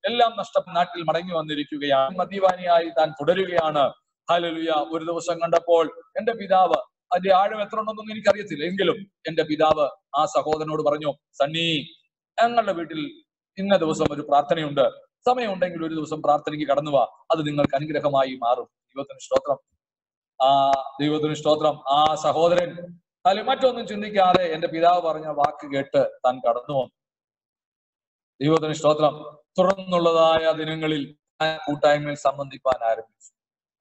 എല്ലാം നഷ്ടം നാട്ടിൽ മടങ്ങി വന്നിരിക്കുകയാണ്. മദ്യപാനിയായി താൻ തുടരുകയാണ്. ഹലലുയ ഒരു ദിവസം കണ്ടപ്പോൾ എന്റെ പിതാവ് അതിന്റെ ആഴം എത്ര ഉണ്ടെന്നൊന്നും എനിക്കറിയത്തില്ല. എങ്കിലും എന്റെ പിതാവ് ആ സഹോദരനോട് പറഞ്ഞു സണ്ണി ഞങ്ങളുടെ വീട്ടിൽ ഇന്ന ദിവസം ഒരു പ്രാർത്ഥനയുണ്ട്. സമയമുണ്ടെങ്കിൽ ഒരു ദിവസം പ്രാർത്ഥനയ്ക്ക് കടന്നു വാ. അത് നിങ്ങൾക്ക് അനുഗ്രഹമായി മാറും. ദൈവത്തിന് സ്തോത്രം. ആ ദൈവത്തിന് സ്തോത്രം. ആ സഹോദരൻ അല്ലെ മറ്റൊന്നും ചിന്തിക്കാതെ എന്റെ പിതാവ് പറഞ്ഞ വാക്ക് കേട്ട് താൻ കടന്നു വന്നു. ദൈവത്തിന് സ്തോത്രം. തുടർന്നുള്ളതായ ദിനങ്ങളിൽ കൂട്ടായ്മയിൽ സംബന്ധിക്കാൻ ആരംഭിച്ചു.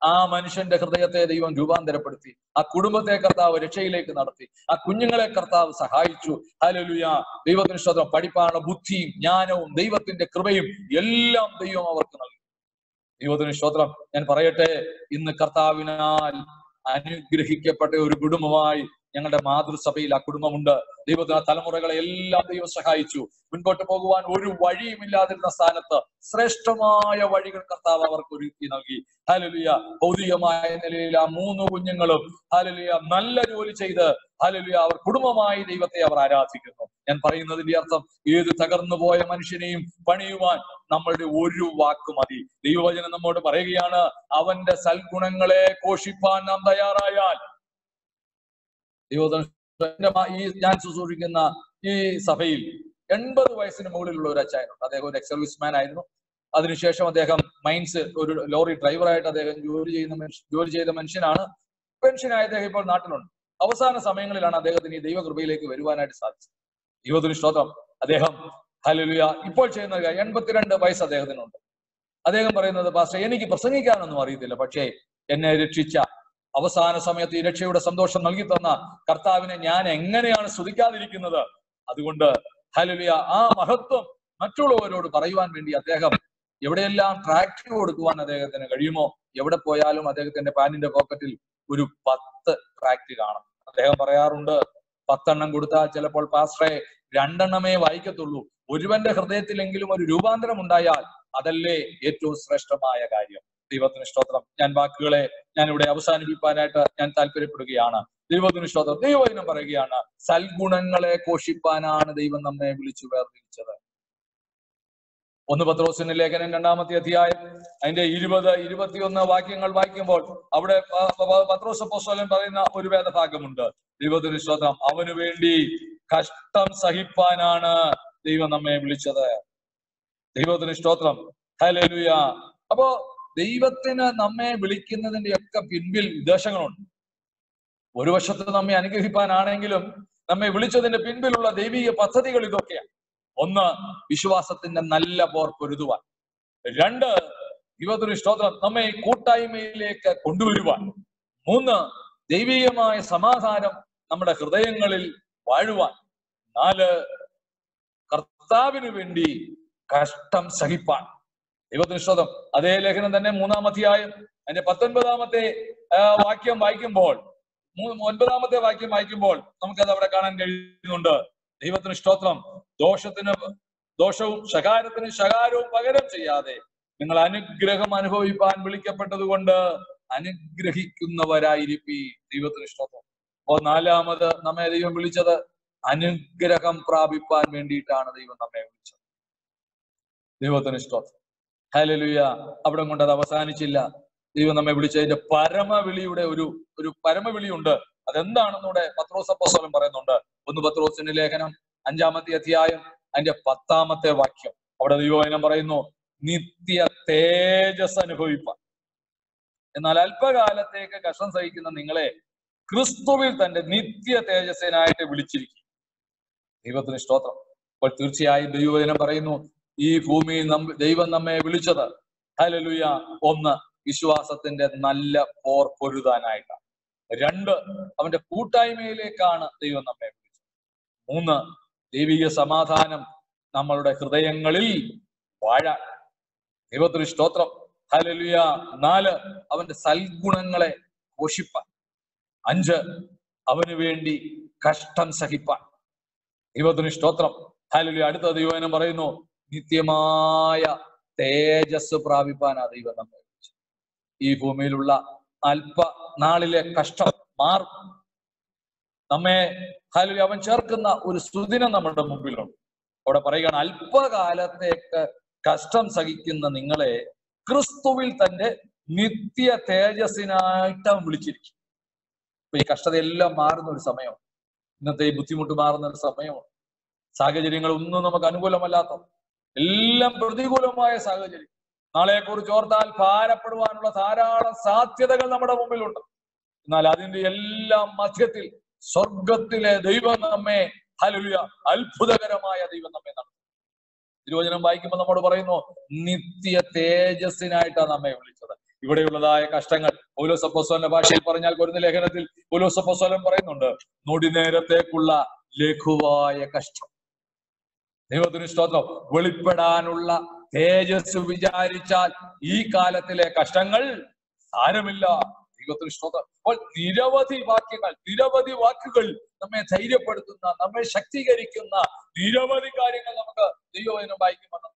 ആ മനുഷ്യന്റെ ഹൃദയത്തെ ദൈവം രൂപാന്തരപ്പെടുത്തി ആ കുടുംബത്തെ കർത്താവ് രക്ഷയിലേക്ക് നടത്തി ആ കുഞ്ഞുങ്ങളെ കർത്താവ് സഹായിച്ചു. ഹലലുയ ദൈവത്തിന് സ്വതം പഠിപ്പാനുള്ള ബുദ്ധിയും ജ്ഞാനവും ദൈവത്തിന്റെ കൃപയും എല്ലാം ദൈവം അവർക്ക് നൽകി. ദൈവത്തിന് സ്തോത്രം. ഞാൻ പറയട്ടെ ഇന്ന് കർത്താവിനാൽ അനുഗ്രഹിക്കപ്പെട്ട ഒരു കുടുംബമായി ഞങ്ങളുടെ മാതൃസഭയിൽ ആ കുടുംബമുണ്ട്. ദൈവത്തിന് തലമുറകളെ എല്ലാം ദൈവം സഹായിച്ചു. മുൻപോട്ട് പോകുവാൻ ഒരു വഴിയും ഇല്ലാതിരുന്ന സ്ഥാനത്ത് ശ്രേഷ്ഠമായ വഴികൾ കർത്താവ് അവർക്ക് ഒരുക്കി നൽകി. ഹലലിയ ഭൗതികമായ നിലയിൽ ആ മൂന്ന് കുഞ്ഞുങ്ങളും ഹലലിയ നല്ല ജോലി ചെയ്ത് ഹലലിയ അവർ കുടുംബമായി ദൈവത്തെ അവർ ആരാധിക്കുന്നു. ഞാൻ പറയുന്നതിന്റെ അർത്ഥം ഏത് തകർന്നു പോയ മനുഷ്യനെയും പണിയുവാൻ നമ്മളുടെ ഒരു വാക്ക് മതി. ദൈവവചനം നമ്മോട് പറയുകയാണ് അവന്റെ സൽഗുണങ്ങളെ ഘോഷിപ്പാൻ നാം തയ്യാറായാൽ ഈ ഞാൻ ശുശ്രൂഷിക്കുന്ന ഈ സഭയിൽ എൺപത് വയസ്സിന് മുകളിലുള്ള ഒരു അച്ചായനുണ്ട്. അദ്ദേഹം ഒരു എക്സ് സർവീസ് മാൻ ആയിരുന്നു. അതിനുശേഷം അദ്ദേഹം മൈൻസ് ഒരു ലോറി ഡ്രൈവറായിട്ട് അദ്ദേഹം ജോലി ചെയ്യുന്ന മനുഷ്യ ജോലി ചെയ്ത മനുഷ്യനാണ്. പെൻഷനായ അദ്ദേഹം ഇപ്പോൾ നാട്ടിലുണ്ട്. അവസാന സമയങ്ങളിലാണ് അദ്ദേഹത്തിന് ഈ ദൈവകൃപയിലേക്ക് വരുവാനായിട്ട് സാധിച്ചത്. ദൈവത്തിന് സ്തോത്രം. അദ്ദേഹം ഹലുലിയ ഇപ്പോൾ ചെയ്യുന്ന കാര്യം എൺപത്തിരണ്ട് വയസ്സ് അദ്ദേഹത്തിനുണ്ട്. അദ്ദേഹം പറയുന്നത് പാസ്റ്റർ എനിക്ക് പ്രസംഗിക്കാനൊന്നും അറിയത്തില്ല. പക്ഷേ എന്നെ രക്ഷിച്ച അവസാന സമയത്ത് ഈ രക്ഷയുടെ സന്തോഷം നൽകി തന്ന കർത്താവിനെ ഞാൻ എങ്ങനെയാണ് സ്തുതിക്കാതിരിക്കുന്നത്? അതുകൊണ്ട് ഹലുലിയ ആ മഹത്വം മറ്റുള്ളവരോട് പറയുവാൻ വേണ്ടി അദ്ദേഹം എവിടെയെല്ലാം ട്രാക്ടർ കൊടുക്കുവാൻ അദ്ദേഹത്തിന് കഴിയുമോ എവിടെ പോയാലും അദ്ദേഹത്തിന്റെ പാനിന്റെ പോക്കറ്റിൽ ഒരു പത്ത് ട്രാക്ട് കാണും. അദ്ദേഹം പറയാറുണ്ട് പത്തെണ്ണം കൊടുത്താൽ ചിലപ്പോൾ പാസ്റ്ററെ രണ്ടെണ്ണമേ വായിക്കത്തുള്ളൂ. ഒരുവന്റെ ഹൃദയത്തിലെങ്കിലും ഒരു രൂപാന്തരം ഉണ്ടായാൽ അതല്ലേ ഏറ്റവും ശ്രേഷ്ഠമായ കാര്യം. ദൈവത്തിന് സ്തോത്രം. ഞാൻ വാക്കുകളെ ഞാൻ ഇവിടെ അവസാനിപ്പിക്കാനായിട്ട് ഞാൻ താല്പര്യപ്പെടുകയാണ്. ദൈവത്തിന് സ്തോത്രം. ദൈവദിനം പറയുകയാണ് സൽഗുണങ്ങളെ കോഷിപ്പാനാണ് ദൈവം നമ്മെ വിളിച്ചു വേർതിരിച്ചത്. ഒന്ന് പത്രോസിന്റെ ലേഖനം രണ്ടാമത്തെ അധ്യായം അതിന്റെ ഇരുപത് ഇരുപത്തിയൊന്ന് വാക്യങ്ങൾ വായിക്കുമ്പോൾ അവിടെ പത്രോസ് അപ്പോസ്തലൻ പറയുന്ന ഒരു വേദഭാഗമുണ്ട്. ദൈവത്തിന് സ്തോത്രം. അവനു വേണ്ടി കഷ്ടം സഹിപ്പാനാണ് ദൈവം നമ്മെ വിളിച്ചത്. ദൈവത്തിന് സ്തോത്രം. ഹലലുയ അപ്പോ ദൈവത്തിന് നമ്മെ വിളിക്കുന്നതിന്റെ ഒക്കെ പിൻപിൽ ഉദ്ദേശങ്ങളുണ്ട് ഒരു വശത്ത് നമ്മെ അനുഗ്രഹിപ്പാനാണെങ്കിലും നമ്മെ വിളിച്ചതിന്റെ പിൻപിലുള്ള ദൈവിക പദ്ധതികൾ ഇതൊക്കെയാണ്. ഒന്ന് വിശ്വാസത്തിന്റെ നല്ല പോർ പൊരുതുവാൻ രണ്ട് ദൈവത്തിന് സ്തോത്രം നമ്മെ കൂട്ടായ്മയിലേക്ക് കൊണ്ടുവരുവാൻ. മൂന്ന് ദൈവികമായ സമാധാനം നമ്മുടെ ഹൃദയങ്ങളിൽ വാഴുവാൻ. നാല് കർത്താവിന് വേണ്ടി കഷ്ടം സഹിപ്പാൻ. ദൈവത്തിന് അതേ ലേഖനം തന്നെ മൂന്നാം അധ്യായം അതിന്റെ പത്തൊൻപതാമത്തെ വാക്യം വായിക്കുമ്പോൾ ഒൻപതാമത്തെ വാക്യം വായിക്കുമ്പോൾ നമുക്കത് അവിടെ കാണാൻ കഴിയുന്നുണ്ട്. ദൈവത്തിന് സ്തോത്രം. ദോഷത്തിന് ദോഷവും ശകാരത്തിന് ശകാരവും പകരം ചെയ്യാതെ നിങ്ങൾ അനുഗ്രഹം അനുഭവിപ്പാൻ വിളിക്കപ്പെട്ടതുകൊണ്ട് കൊണ്ട് അനുഗ്രഹിക്കുന്നവരായിരിപ്പി ദൈവത്തിന് സ്തോത്രം. അപ്പോ നാലാമത് നമ്മെ ദൈവം വിളിച്ചത് അനുഗ്രഹം പ്രാപിപ്പാൻ വേണ്ടിയിട്ടാണ് ദൈവം നമ്മെ വിളിച്ചത്. ദൈവത്തിന് സ്തോത്രം. ഹലലുയ അവിടെ കൊണ്ട് അത് അവസാനിച്ചില്ല. ദൈവം നമ്മെ വിളിച്ചതിന്റെ പരമവിളിയുടെ ഒരു ഒരു പരമവിളിയുണ്ട്. അതെന്താണെന്നൂടെ പത്രോസ് അപ്പോസ്തലൻ പറയുന്നുണ്ട്. ഒന്ന് പത്രോസിന്റെ ലേഖനം അഞ്ചാമത്തെ അധ്യായം അതിന്റെ പത്താമത്തെ വാക്യം. അവിടെ ദൈവവചനം പറയുന്നു നിത്യ തേജസ് അനുഭവിപ്പ എന്നാൽ അല്പകാലത്തേക്ക് കഷ്ടം സഹിക്കുന്ന നിങ്ങളെ ക്രിസ്തുവിൽ തന്റെ നിത്യ തേജസ്സിനായിട്ട് വിളിച്ചിരിക്കും. ദൈവത്തിന് സ്തോത്രം. അപ്പോൾ തീർച്ചയായും ദൈവവചനം പറയുന്നു ഈ ഭൂമിയിൽ ദൈവം നമ്മെ വിളിച്ചത്. ഹലലുയ ഒന്ന് വിശ്വാസത്തിന്റെ നല്ല പോർ പൊരുതാനായിട്ടാണ്. രണ്ട് അവന്റെ കൂട്ടായ്മയിലേക്കാണ് ദൈവം നമ്മെ വിളിച്ചത്. മൂന്ന് ദൈവിക സമാധാനം നമ്മളുടെ ഹൃദയങ്ങളിൽ വാഴ ദൈവത്തിന് സ്തോത്രം. ഹലലുയ നാല് അവന്റെ സൽഗുണങ്ങളെ പോഷിപ്പാൻ. അഞ്ച് അവന് വേണ്ടി കഷ്ടം സഹിപ്പാൻ. ദൈവത്തിന് സ്തോത്രം. ഹലലുയ അടുത്ത ദൈവനം പറയുന്നു. നിത്യമായ തേജസ് പ്രാപിപ്പാൻ ആ ദൈവം നമ്മെ ഈ ഭൂമിയിലുള്ള അല്പ നാളിലെ കഷ്ടം മാറും. നമ്മെ ഹലു അവൻ ചേർക്കുന്ന ഒരു സുദിനം നമ്മുടെ മുമ്പിലുണ്ട്. അവിടെ പറയുകയാണ് അല്പകാലത്തേക്ക് കഷ്ടം സഹിക്കുന്ന നിങ്ങളെ ക്രിസ്തുവിൽ തന്റെ നിത്യ തേജസ്സിനായിട്ട് അവൻ വിളിച്ചിരിക്കും. അപ്പൊ ഈ കഷ്ടതയെല്ലാം മാറുന്ന ഒരു സമയമാണ്. ഇന്നത്തെ ഈ ബുദ്ധിമുട്ട് മാറുന്ന ഒരു സമയമാണ്. സാഹചര്യങ്ങൾ ഒന്നും നമുക്ക് അനുകൂലമല്ലാത്ത എല്ലാം പ്രതികൂലമായ സാഹചര്യം. നാളെ കുറിച്ച് ഓർത്താൽ ഭാരപ്പെടുവാനുള്ള ധാരാളം സാധ്യതകൾ നമ്മുടെ മുമ്പിലുണ്ട്. എന്നാൽ അതിന്റെ എല്ലാം മധ്യത്തിൽ സ്വർഗത്തിലെ ദൈവം നമ്മെ ഹലുയ അത്ഭുതകരമായ ദൈവം നമ്മെ നടത്തും. തിരുവചനം വായിക്കുമ്പോൾ നമ്മോട് പറയുന്നു നിത്യ തേജസ്സിനായിട്ടാണ് നമ്മെ വിളിച്ചത്. ഇവിടെയുള്ളതായ കഷ്ടങ്ങൾ പൗലോസപ്പോസ്വലിന്റെ ഭാഷയിൽ പറഞ്ഞാൽ കൊരുന്ന ലേഖനത്തിൽ പൗലോസപ്പോസ്വലൻ പറയുന്നുണ്ട് നൊടി നേരത്തേക്കുള്ള ലഘുവായ കഷ്ടം. ദൈവത്തിന് സ്തോത്രം. വെളിപ്പെടാനുള്ള തേജസ് വിചാരിച്ചാൽ ഈ കാലത്തിലെ കഷ്ടങ്ങൾ സാരമില്ല. ദൈവത്തിന് സ്തോത്രം. അപ്പോൾ നിരവധി വാക്യങ്ങൾ നിരവധി വാക്കുകൾ നമ്മെ ധൈര്യപ്പെടുത്തുന്ന നമ്മെ ശക്തീകരിക്കുന്ന നിരവധി കാര്യങ്ങൾ നമുക്ക് ദൈവവചനം വായിക്കുമെന്ന്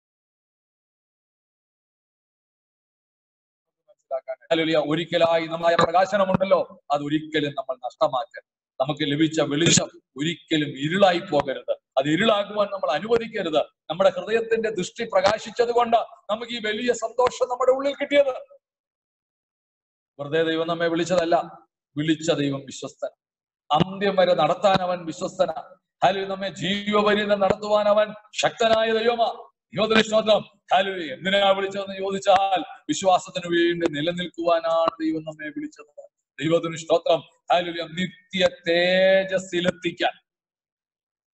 ഒരിക്കലായി നമ്മളായ പ്രകാശനമുണ്ടല്ലോ. അത് ഒരിക്കലും നമ്മൾ നഷ്ടമാക്കരുത്. നമുക്ക് ലഭിച്ച വെളിച്ചം ഒരിക്കലും ഇരുളായി പോകരുത്. അത് ഇരുളാകുവാൻ നമ്മൾ അനുവദിക്കരുത്. നമ്മുടെ ഹൃദയത്തിന്റെ ദൃഷ്ടി പ്രകാശിച്ചത് കൊണ്ട് നമുക്ക് ഈ വലിയ സന്തോഷം നമ്മുടെ ഉള്ളിൽ കിട്ടിയത്. വെറുതെ ദൈവം നമ്മെ വിളിച്ചതല്ല വിളിച്ച ദൈവം വിശ്വസ്തൻ. അന്ത്യം വരെ നടത്താൻ അവൻ വിശ്വസ്തന. ഹാലു നമ്മെ ജീവപര്യന്തം നടത്തുവാൻ അവൻ ശക്തനായ ദൈവമാ. സ്തോത്രം. ഹാലു എന്തിനാ വിളിച്ചതെന്ന് ചോദിച്ചാൽ വിശ്വാസത്തിന് വേണ്ടി നിലനിൽക്കുവാനാണ് ദൈവം നമ്മെ വിളിച്ചത്. ദൈവത്തിന് സ്തോത്രം. ഹാലുയ നിത്യ തേജസ്സിലെത്തിക്കാൻ.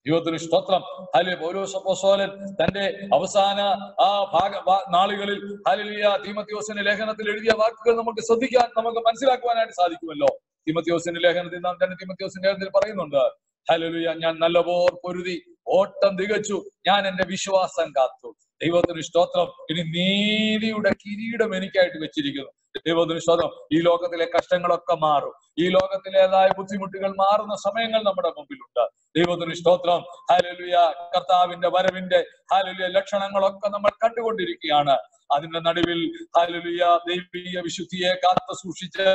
ദൈവത്തിന് സ്തോത്രം. ഹാലു പൗലോസപ്പോസോലൻ തന്റെ അവസാന ആ ഭാഗ നാളുകളിൽ ഹാലുലിയ തീമത്യോസിന്റെ ലേഖനത്തിൽ എഴുതിയ വാക്കുകൾ നമുക്ക് ശ്രദ്ധിക്കാൻ നമുക്ക് മനസ്സിലാക്കുവാനായിട്ട് സാധിക്കുമല്ലോ. തീമത്യോസിന്റെ ലേഖനത്തിൽ നാം തന്നെ തീമത്യോസിന്റെ ലേഖനത്തിൽ പറയുന്നുണ്ട് ഹലലുയ ഞാൻ നല്ല പോർ പൊരുതി ഓട്ടം തികച്ചു ഞാൻ എന്റെ വിശ്വാസം കാത്തു. ദൈവത്തിന് സ്തോത്രം ഇനി നീതിയുടെ കിരീടം എനിക്കായിട്ട് വെച്ചിരിക്കുന്നു. ദൈവത്തിന് സ്തോത്രം. ഈ ലോകത്തിലെ കഷ്ടങ്ങളൊക്കെ മാറും. ഈ ലോകത്തിലേതായ ബുദ്ധിമുട്ടുകൾ മാറുന്ന സമയങ്ങൾ നമ്മുടെ മുമ്പിലുണ്ട്. ദൈവത്തിന് സ്തോത്രം. ഹാലലുയ കർത്താവിന്റെ വരവിന്റെ ഹാലലുയ ലക്ഷണങ്ങളൊക്കെ നമ്മൾ കണ്ടുകൊണ്ടിരിക്കുകയാണ്. അതിന്റെ നടുവിൽ ഹല്ലേലൂയ ദൈവീയ വിശുദ്ധിയെ കാത്തു സൂക്ഷിച്ച്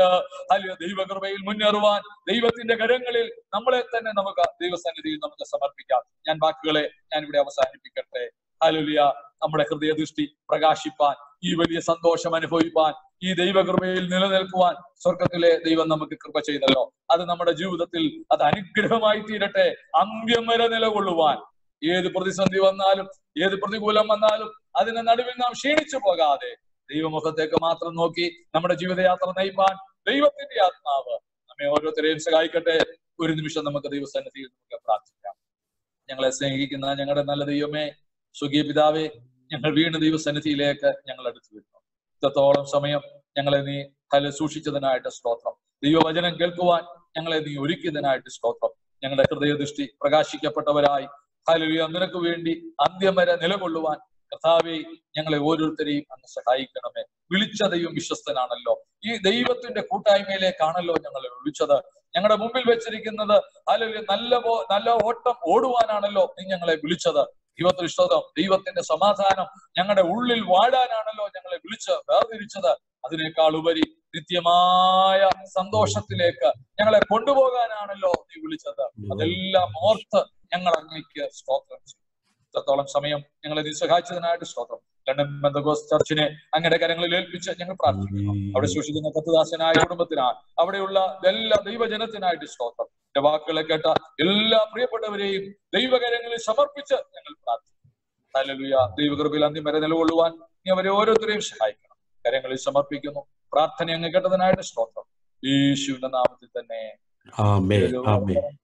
ഹലിയ ദൈവകൃപയിൽ മുന്നേറുവാൻ ദൈവത്തിന്റെ കരങ്ങളിൽ നമ്മളെ തന്നെ നമുക്ക് ദൈവസന്നിധിയിൽ നമുക്ക് സമർപ്പിക്കാം. ഞാൻ വാക്കുകളെ ഞാൻ ഇവിടെ അവസാനിപ്പിക്കട്ടെ. ഹല്ലേലൂയ. നമ്മുടെ ഹൃദയദൃഷ്ടി പ്രകാശിപ്പാൻ ഈ വലിയ സന്തോഷം അനുഭവിപ്പാൻ ഈ ദൈവകൃപയിൽ നിലനിൽക്കുവാൻ സ്വർഗത്തിലെ ദൈവം നമുക്ക് കൃപ ചെയ്തല്ലോ. അത് നമ്മുടെ ജീവിതത്തിൽ അത് അനുഗ്രഹമായി തീരട്ടെ. അന്ത്യം വരെ നിലകൊള്ളുവാൻ. ഏത് പ്രതിസന്ധി വന്നാലും ഏത് പ്രതികൂലം വന്നാലും അതിന്റെ നടുവിൽ നാം ക്ഷീണിച്ചു പോകാതെ ദൈവമുഖത്തേക്ക് മാത്രം നോക്കി നമ്മുടെ ജീവിതയാത്ര നയിപ്പാൻ ദൈവത്തിന്റെ ആത്മാവ് നമ്മെ ഓരോരുത്തരെയും സഹായിക്കട്ടെ. ഒരു നിമിഷം നമുക്ക് ദൈവസന്നിധിയിൽ നമുക്ക് പ്രാർത്ഥിക്കാം. ഞങ്ങളെ സ്നേഹിക്കുന്ന ഞങ്ങളുടെ നല്ല ദൈവമേ സുഖീയ പിതാവെ ഞങ്ങൾ വീണ് ദൈവസന്നിധിയിലേക്ക് ഞങ്ങൾ അടുത്തു വരുന്നു. ഇത്രത്തോളം സമയം ഞങ്ങളെ നീ തല സൂക്ഷിച്ചതിനായിട്ട് സ്തോത്രം. ദൈവവചനം കേൾക്കുവാൻ ഞങ്ങളെ നീ ഒരുക്കിയതിനായിട്ട് സ്തോത്രം. ഞങ്ങളുടെ ഹൃദയദൃഷ്ടി പ്രകാശിക്കപ്പെട്ടവരായി. ഹലുയ നിനക്ക് വേണ്ടി അന്ത്യം വരെ നിലകൊള്ളുവാൻ കഥാവെ ഞങ്ങളെ ഓരോരുത്തരെയും അങ്ങ് സഹായിക്കണമേ. വിളിച്ച ദൈവം വിശ്വസ്തനാണല്ലോ. ഈ ദൈവത്തിന്റെ കൂട്ടായ്മയിലേക്കാണല്ലോ ഞങ്ങളെ വിളിച്ചത്. ഞങ്ങളുടെ മുമ്പിൽ വെച്ചിരിക്കുന്നത് അല്ലെങ്കിൽ നല്ല നല്ല ഓട്ടം ഓടുവാനാണല്ലോ നീ ഞങ്ങളെ വിളിച്ചത്. ദൈവത്തിന് ഇഷ്ടം ദൈവത്തിന്റെ സമാധാനം ഞങ്ങളുടെ ഉള്ളിൽ വാഴാനാണല്ലോ ഞങ്ങളെ വിളിച്ച് വേർതിരിച്ചത്. അതിനേക്കാൾ ഉപരി നിത്യമായ സന്തോഷത്തിലേക്ക് ഞങ്ങളെ കൊണ്ടുപോകാനാണല്ലോ നീ വിളിച്ചത്. അതെല്ലാം ഓർത്ത് ഞങ്ങൾ അങ്ങേക്ക് സ്തോത്രം ചെയ്യും. ഇത്രത്തോളം സമയം ഞങ്ങളെ നീ സഹായിച്ചതിനായിട്ട് സ്തോത്രം. ലണ്ടൻ ചർച്ചിനെ അങ്ങയുടെ കരങ്ങളിൽ ഏൽപ്പിച്ച് ഞങ്ങൾ പ്രാർത്ഥിക്കുന്നു. അവിടെ സൂക്ഷിക്കുന്ന കത്തുദാസനായ കുടുംബത്തിനാണ് അവിടെയുള്ള എല്ലാ ദൈവജനത്തിനായിട്ട് സ്തോത്രം. എന്റെ വാക്കുകളെ കേട്ട എല്ലാ പ്രിയപ്പെട്ടവരെയും ദൈവകരങ്ങളിൽ സമർപ്പിച്ച് ഞങ്ങൾ പ്രാർത്ഥിക്കുന്നു. ദൈവകൃപയിൽ അന്തിമ വരെ നിലകൊള്ളുവാൻ നീ അവരെ ഓരോരുത്തരെയും സഹായിക്കണം. കരങ്ങളിൽ സമർപ്പിക്കുന്നു. പ്രാർത്ഥന അങ്ങ് കേട്ടതിനായിട്ട് സ്തോത്രം. യേശുവിന്റെ നാമത്തിൽ തന്നെ. ആമേൻ. ആമേൻ.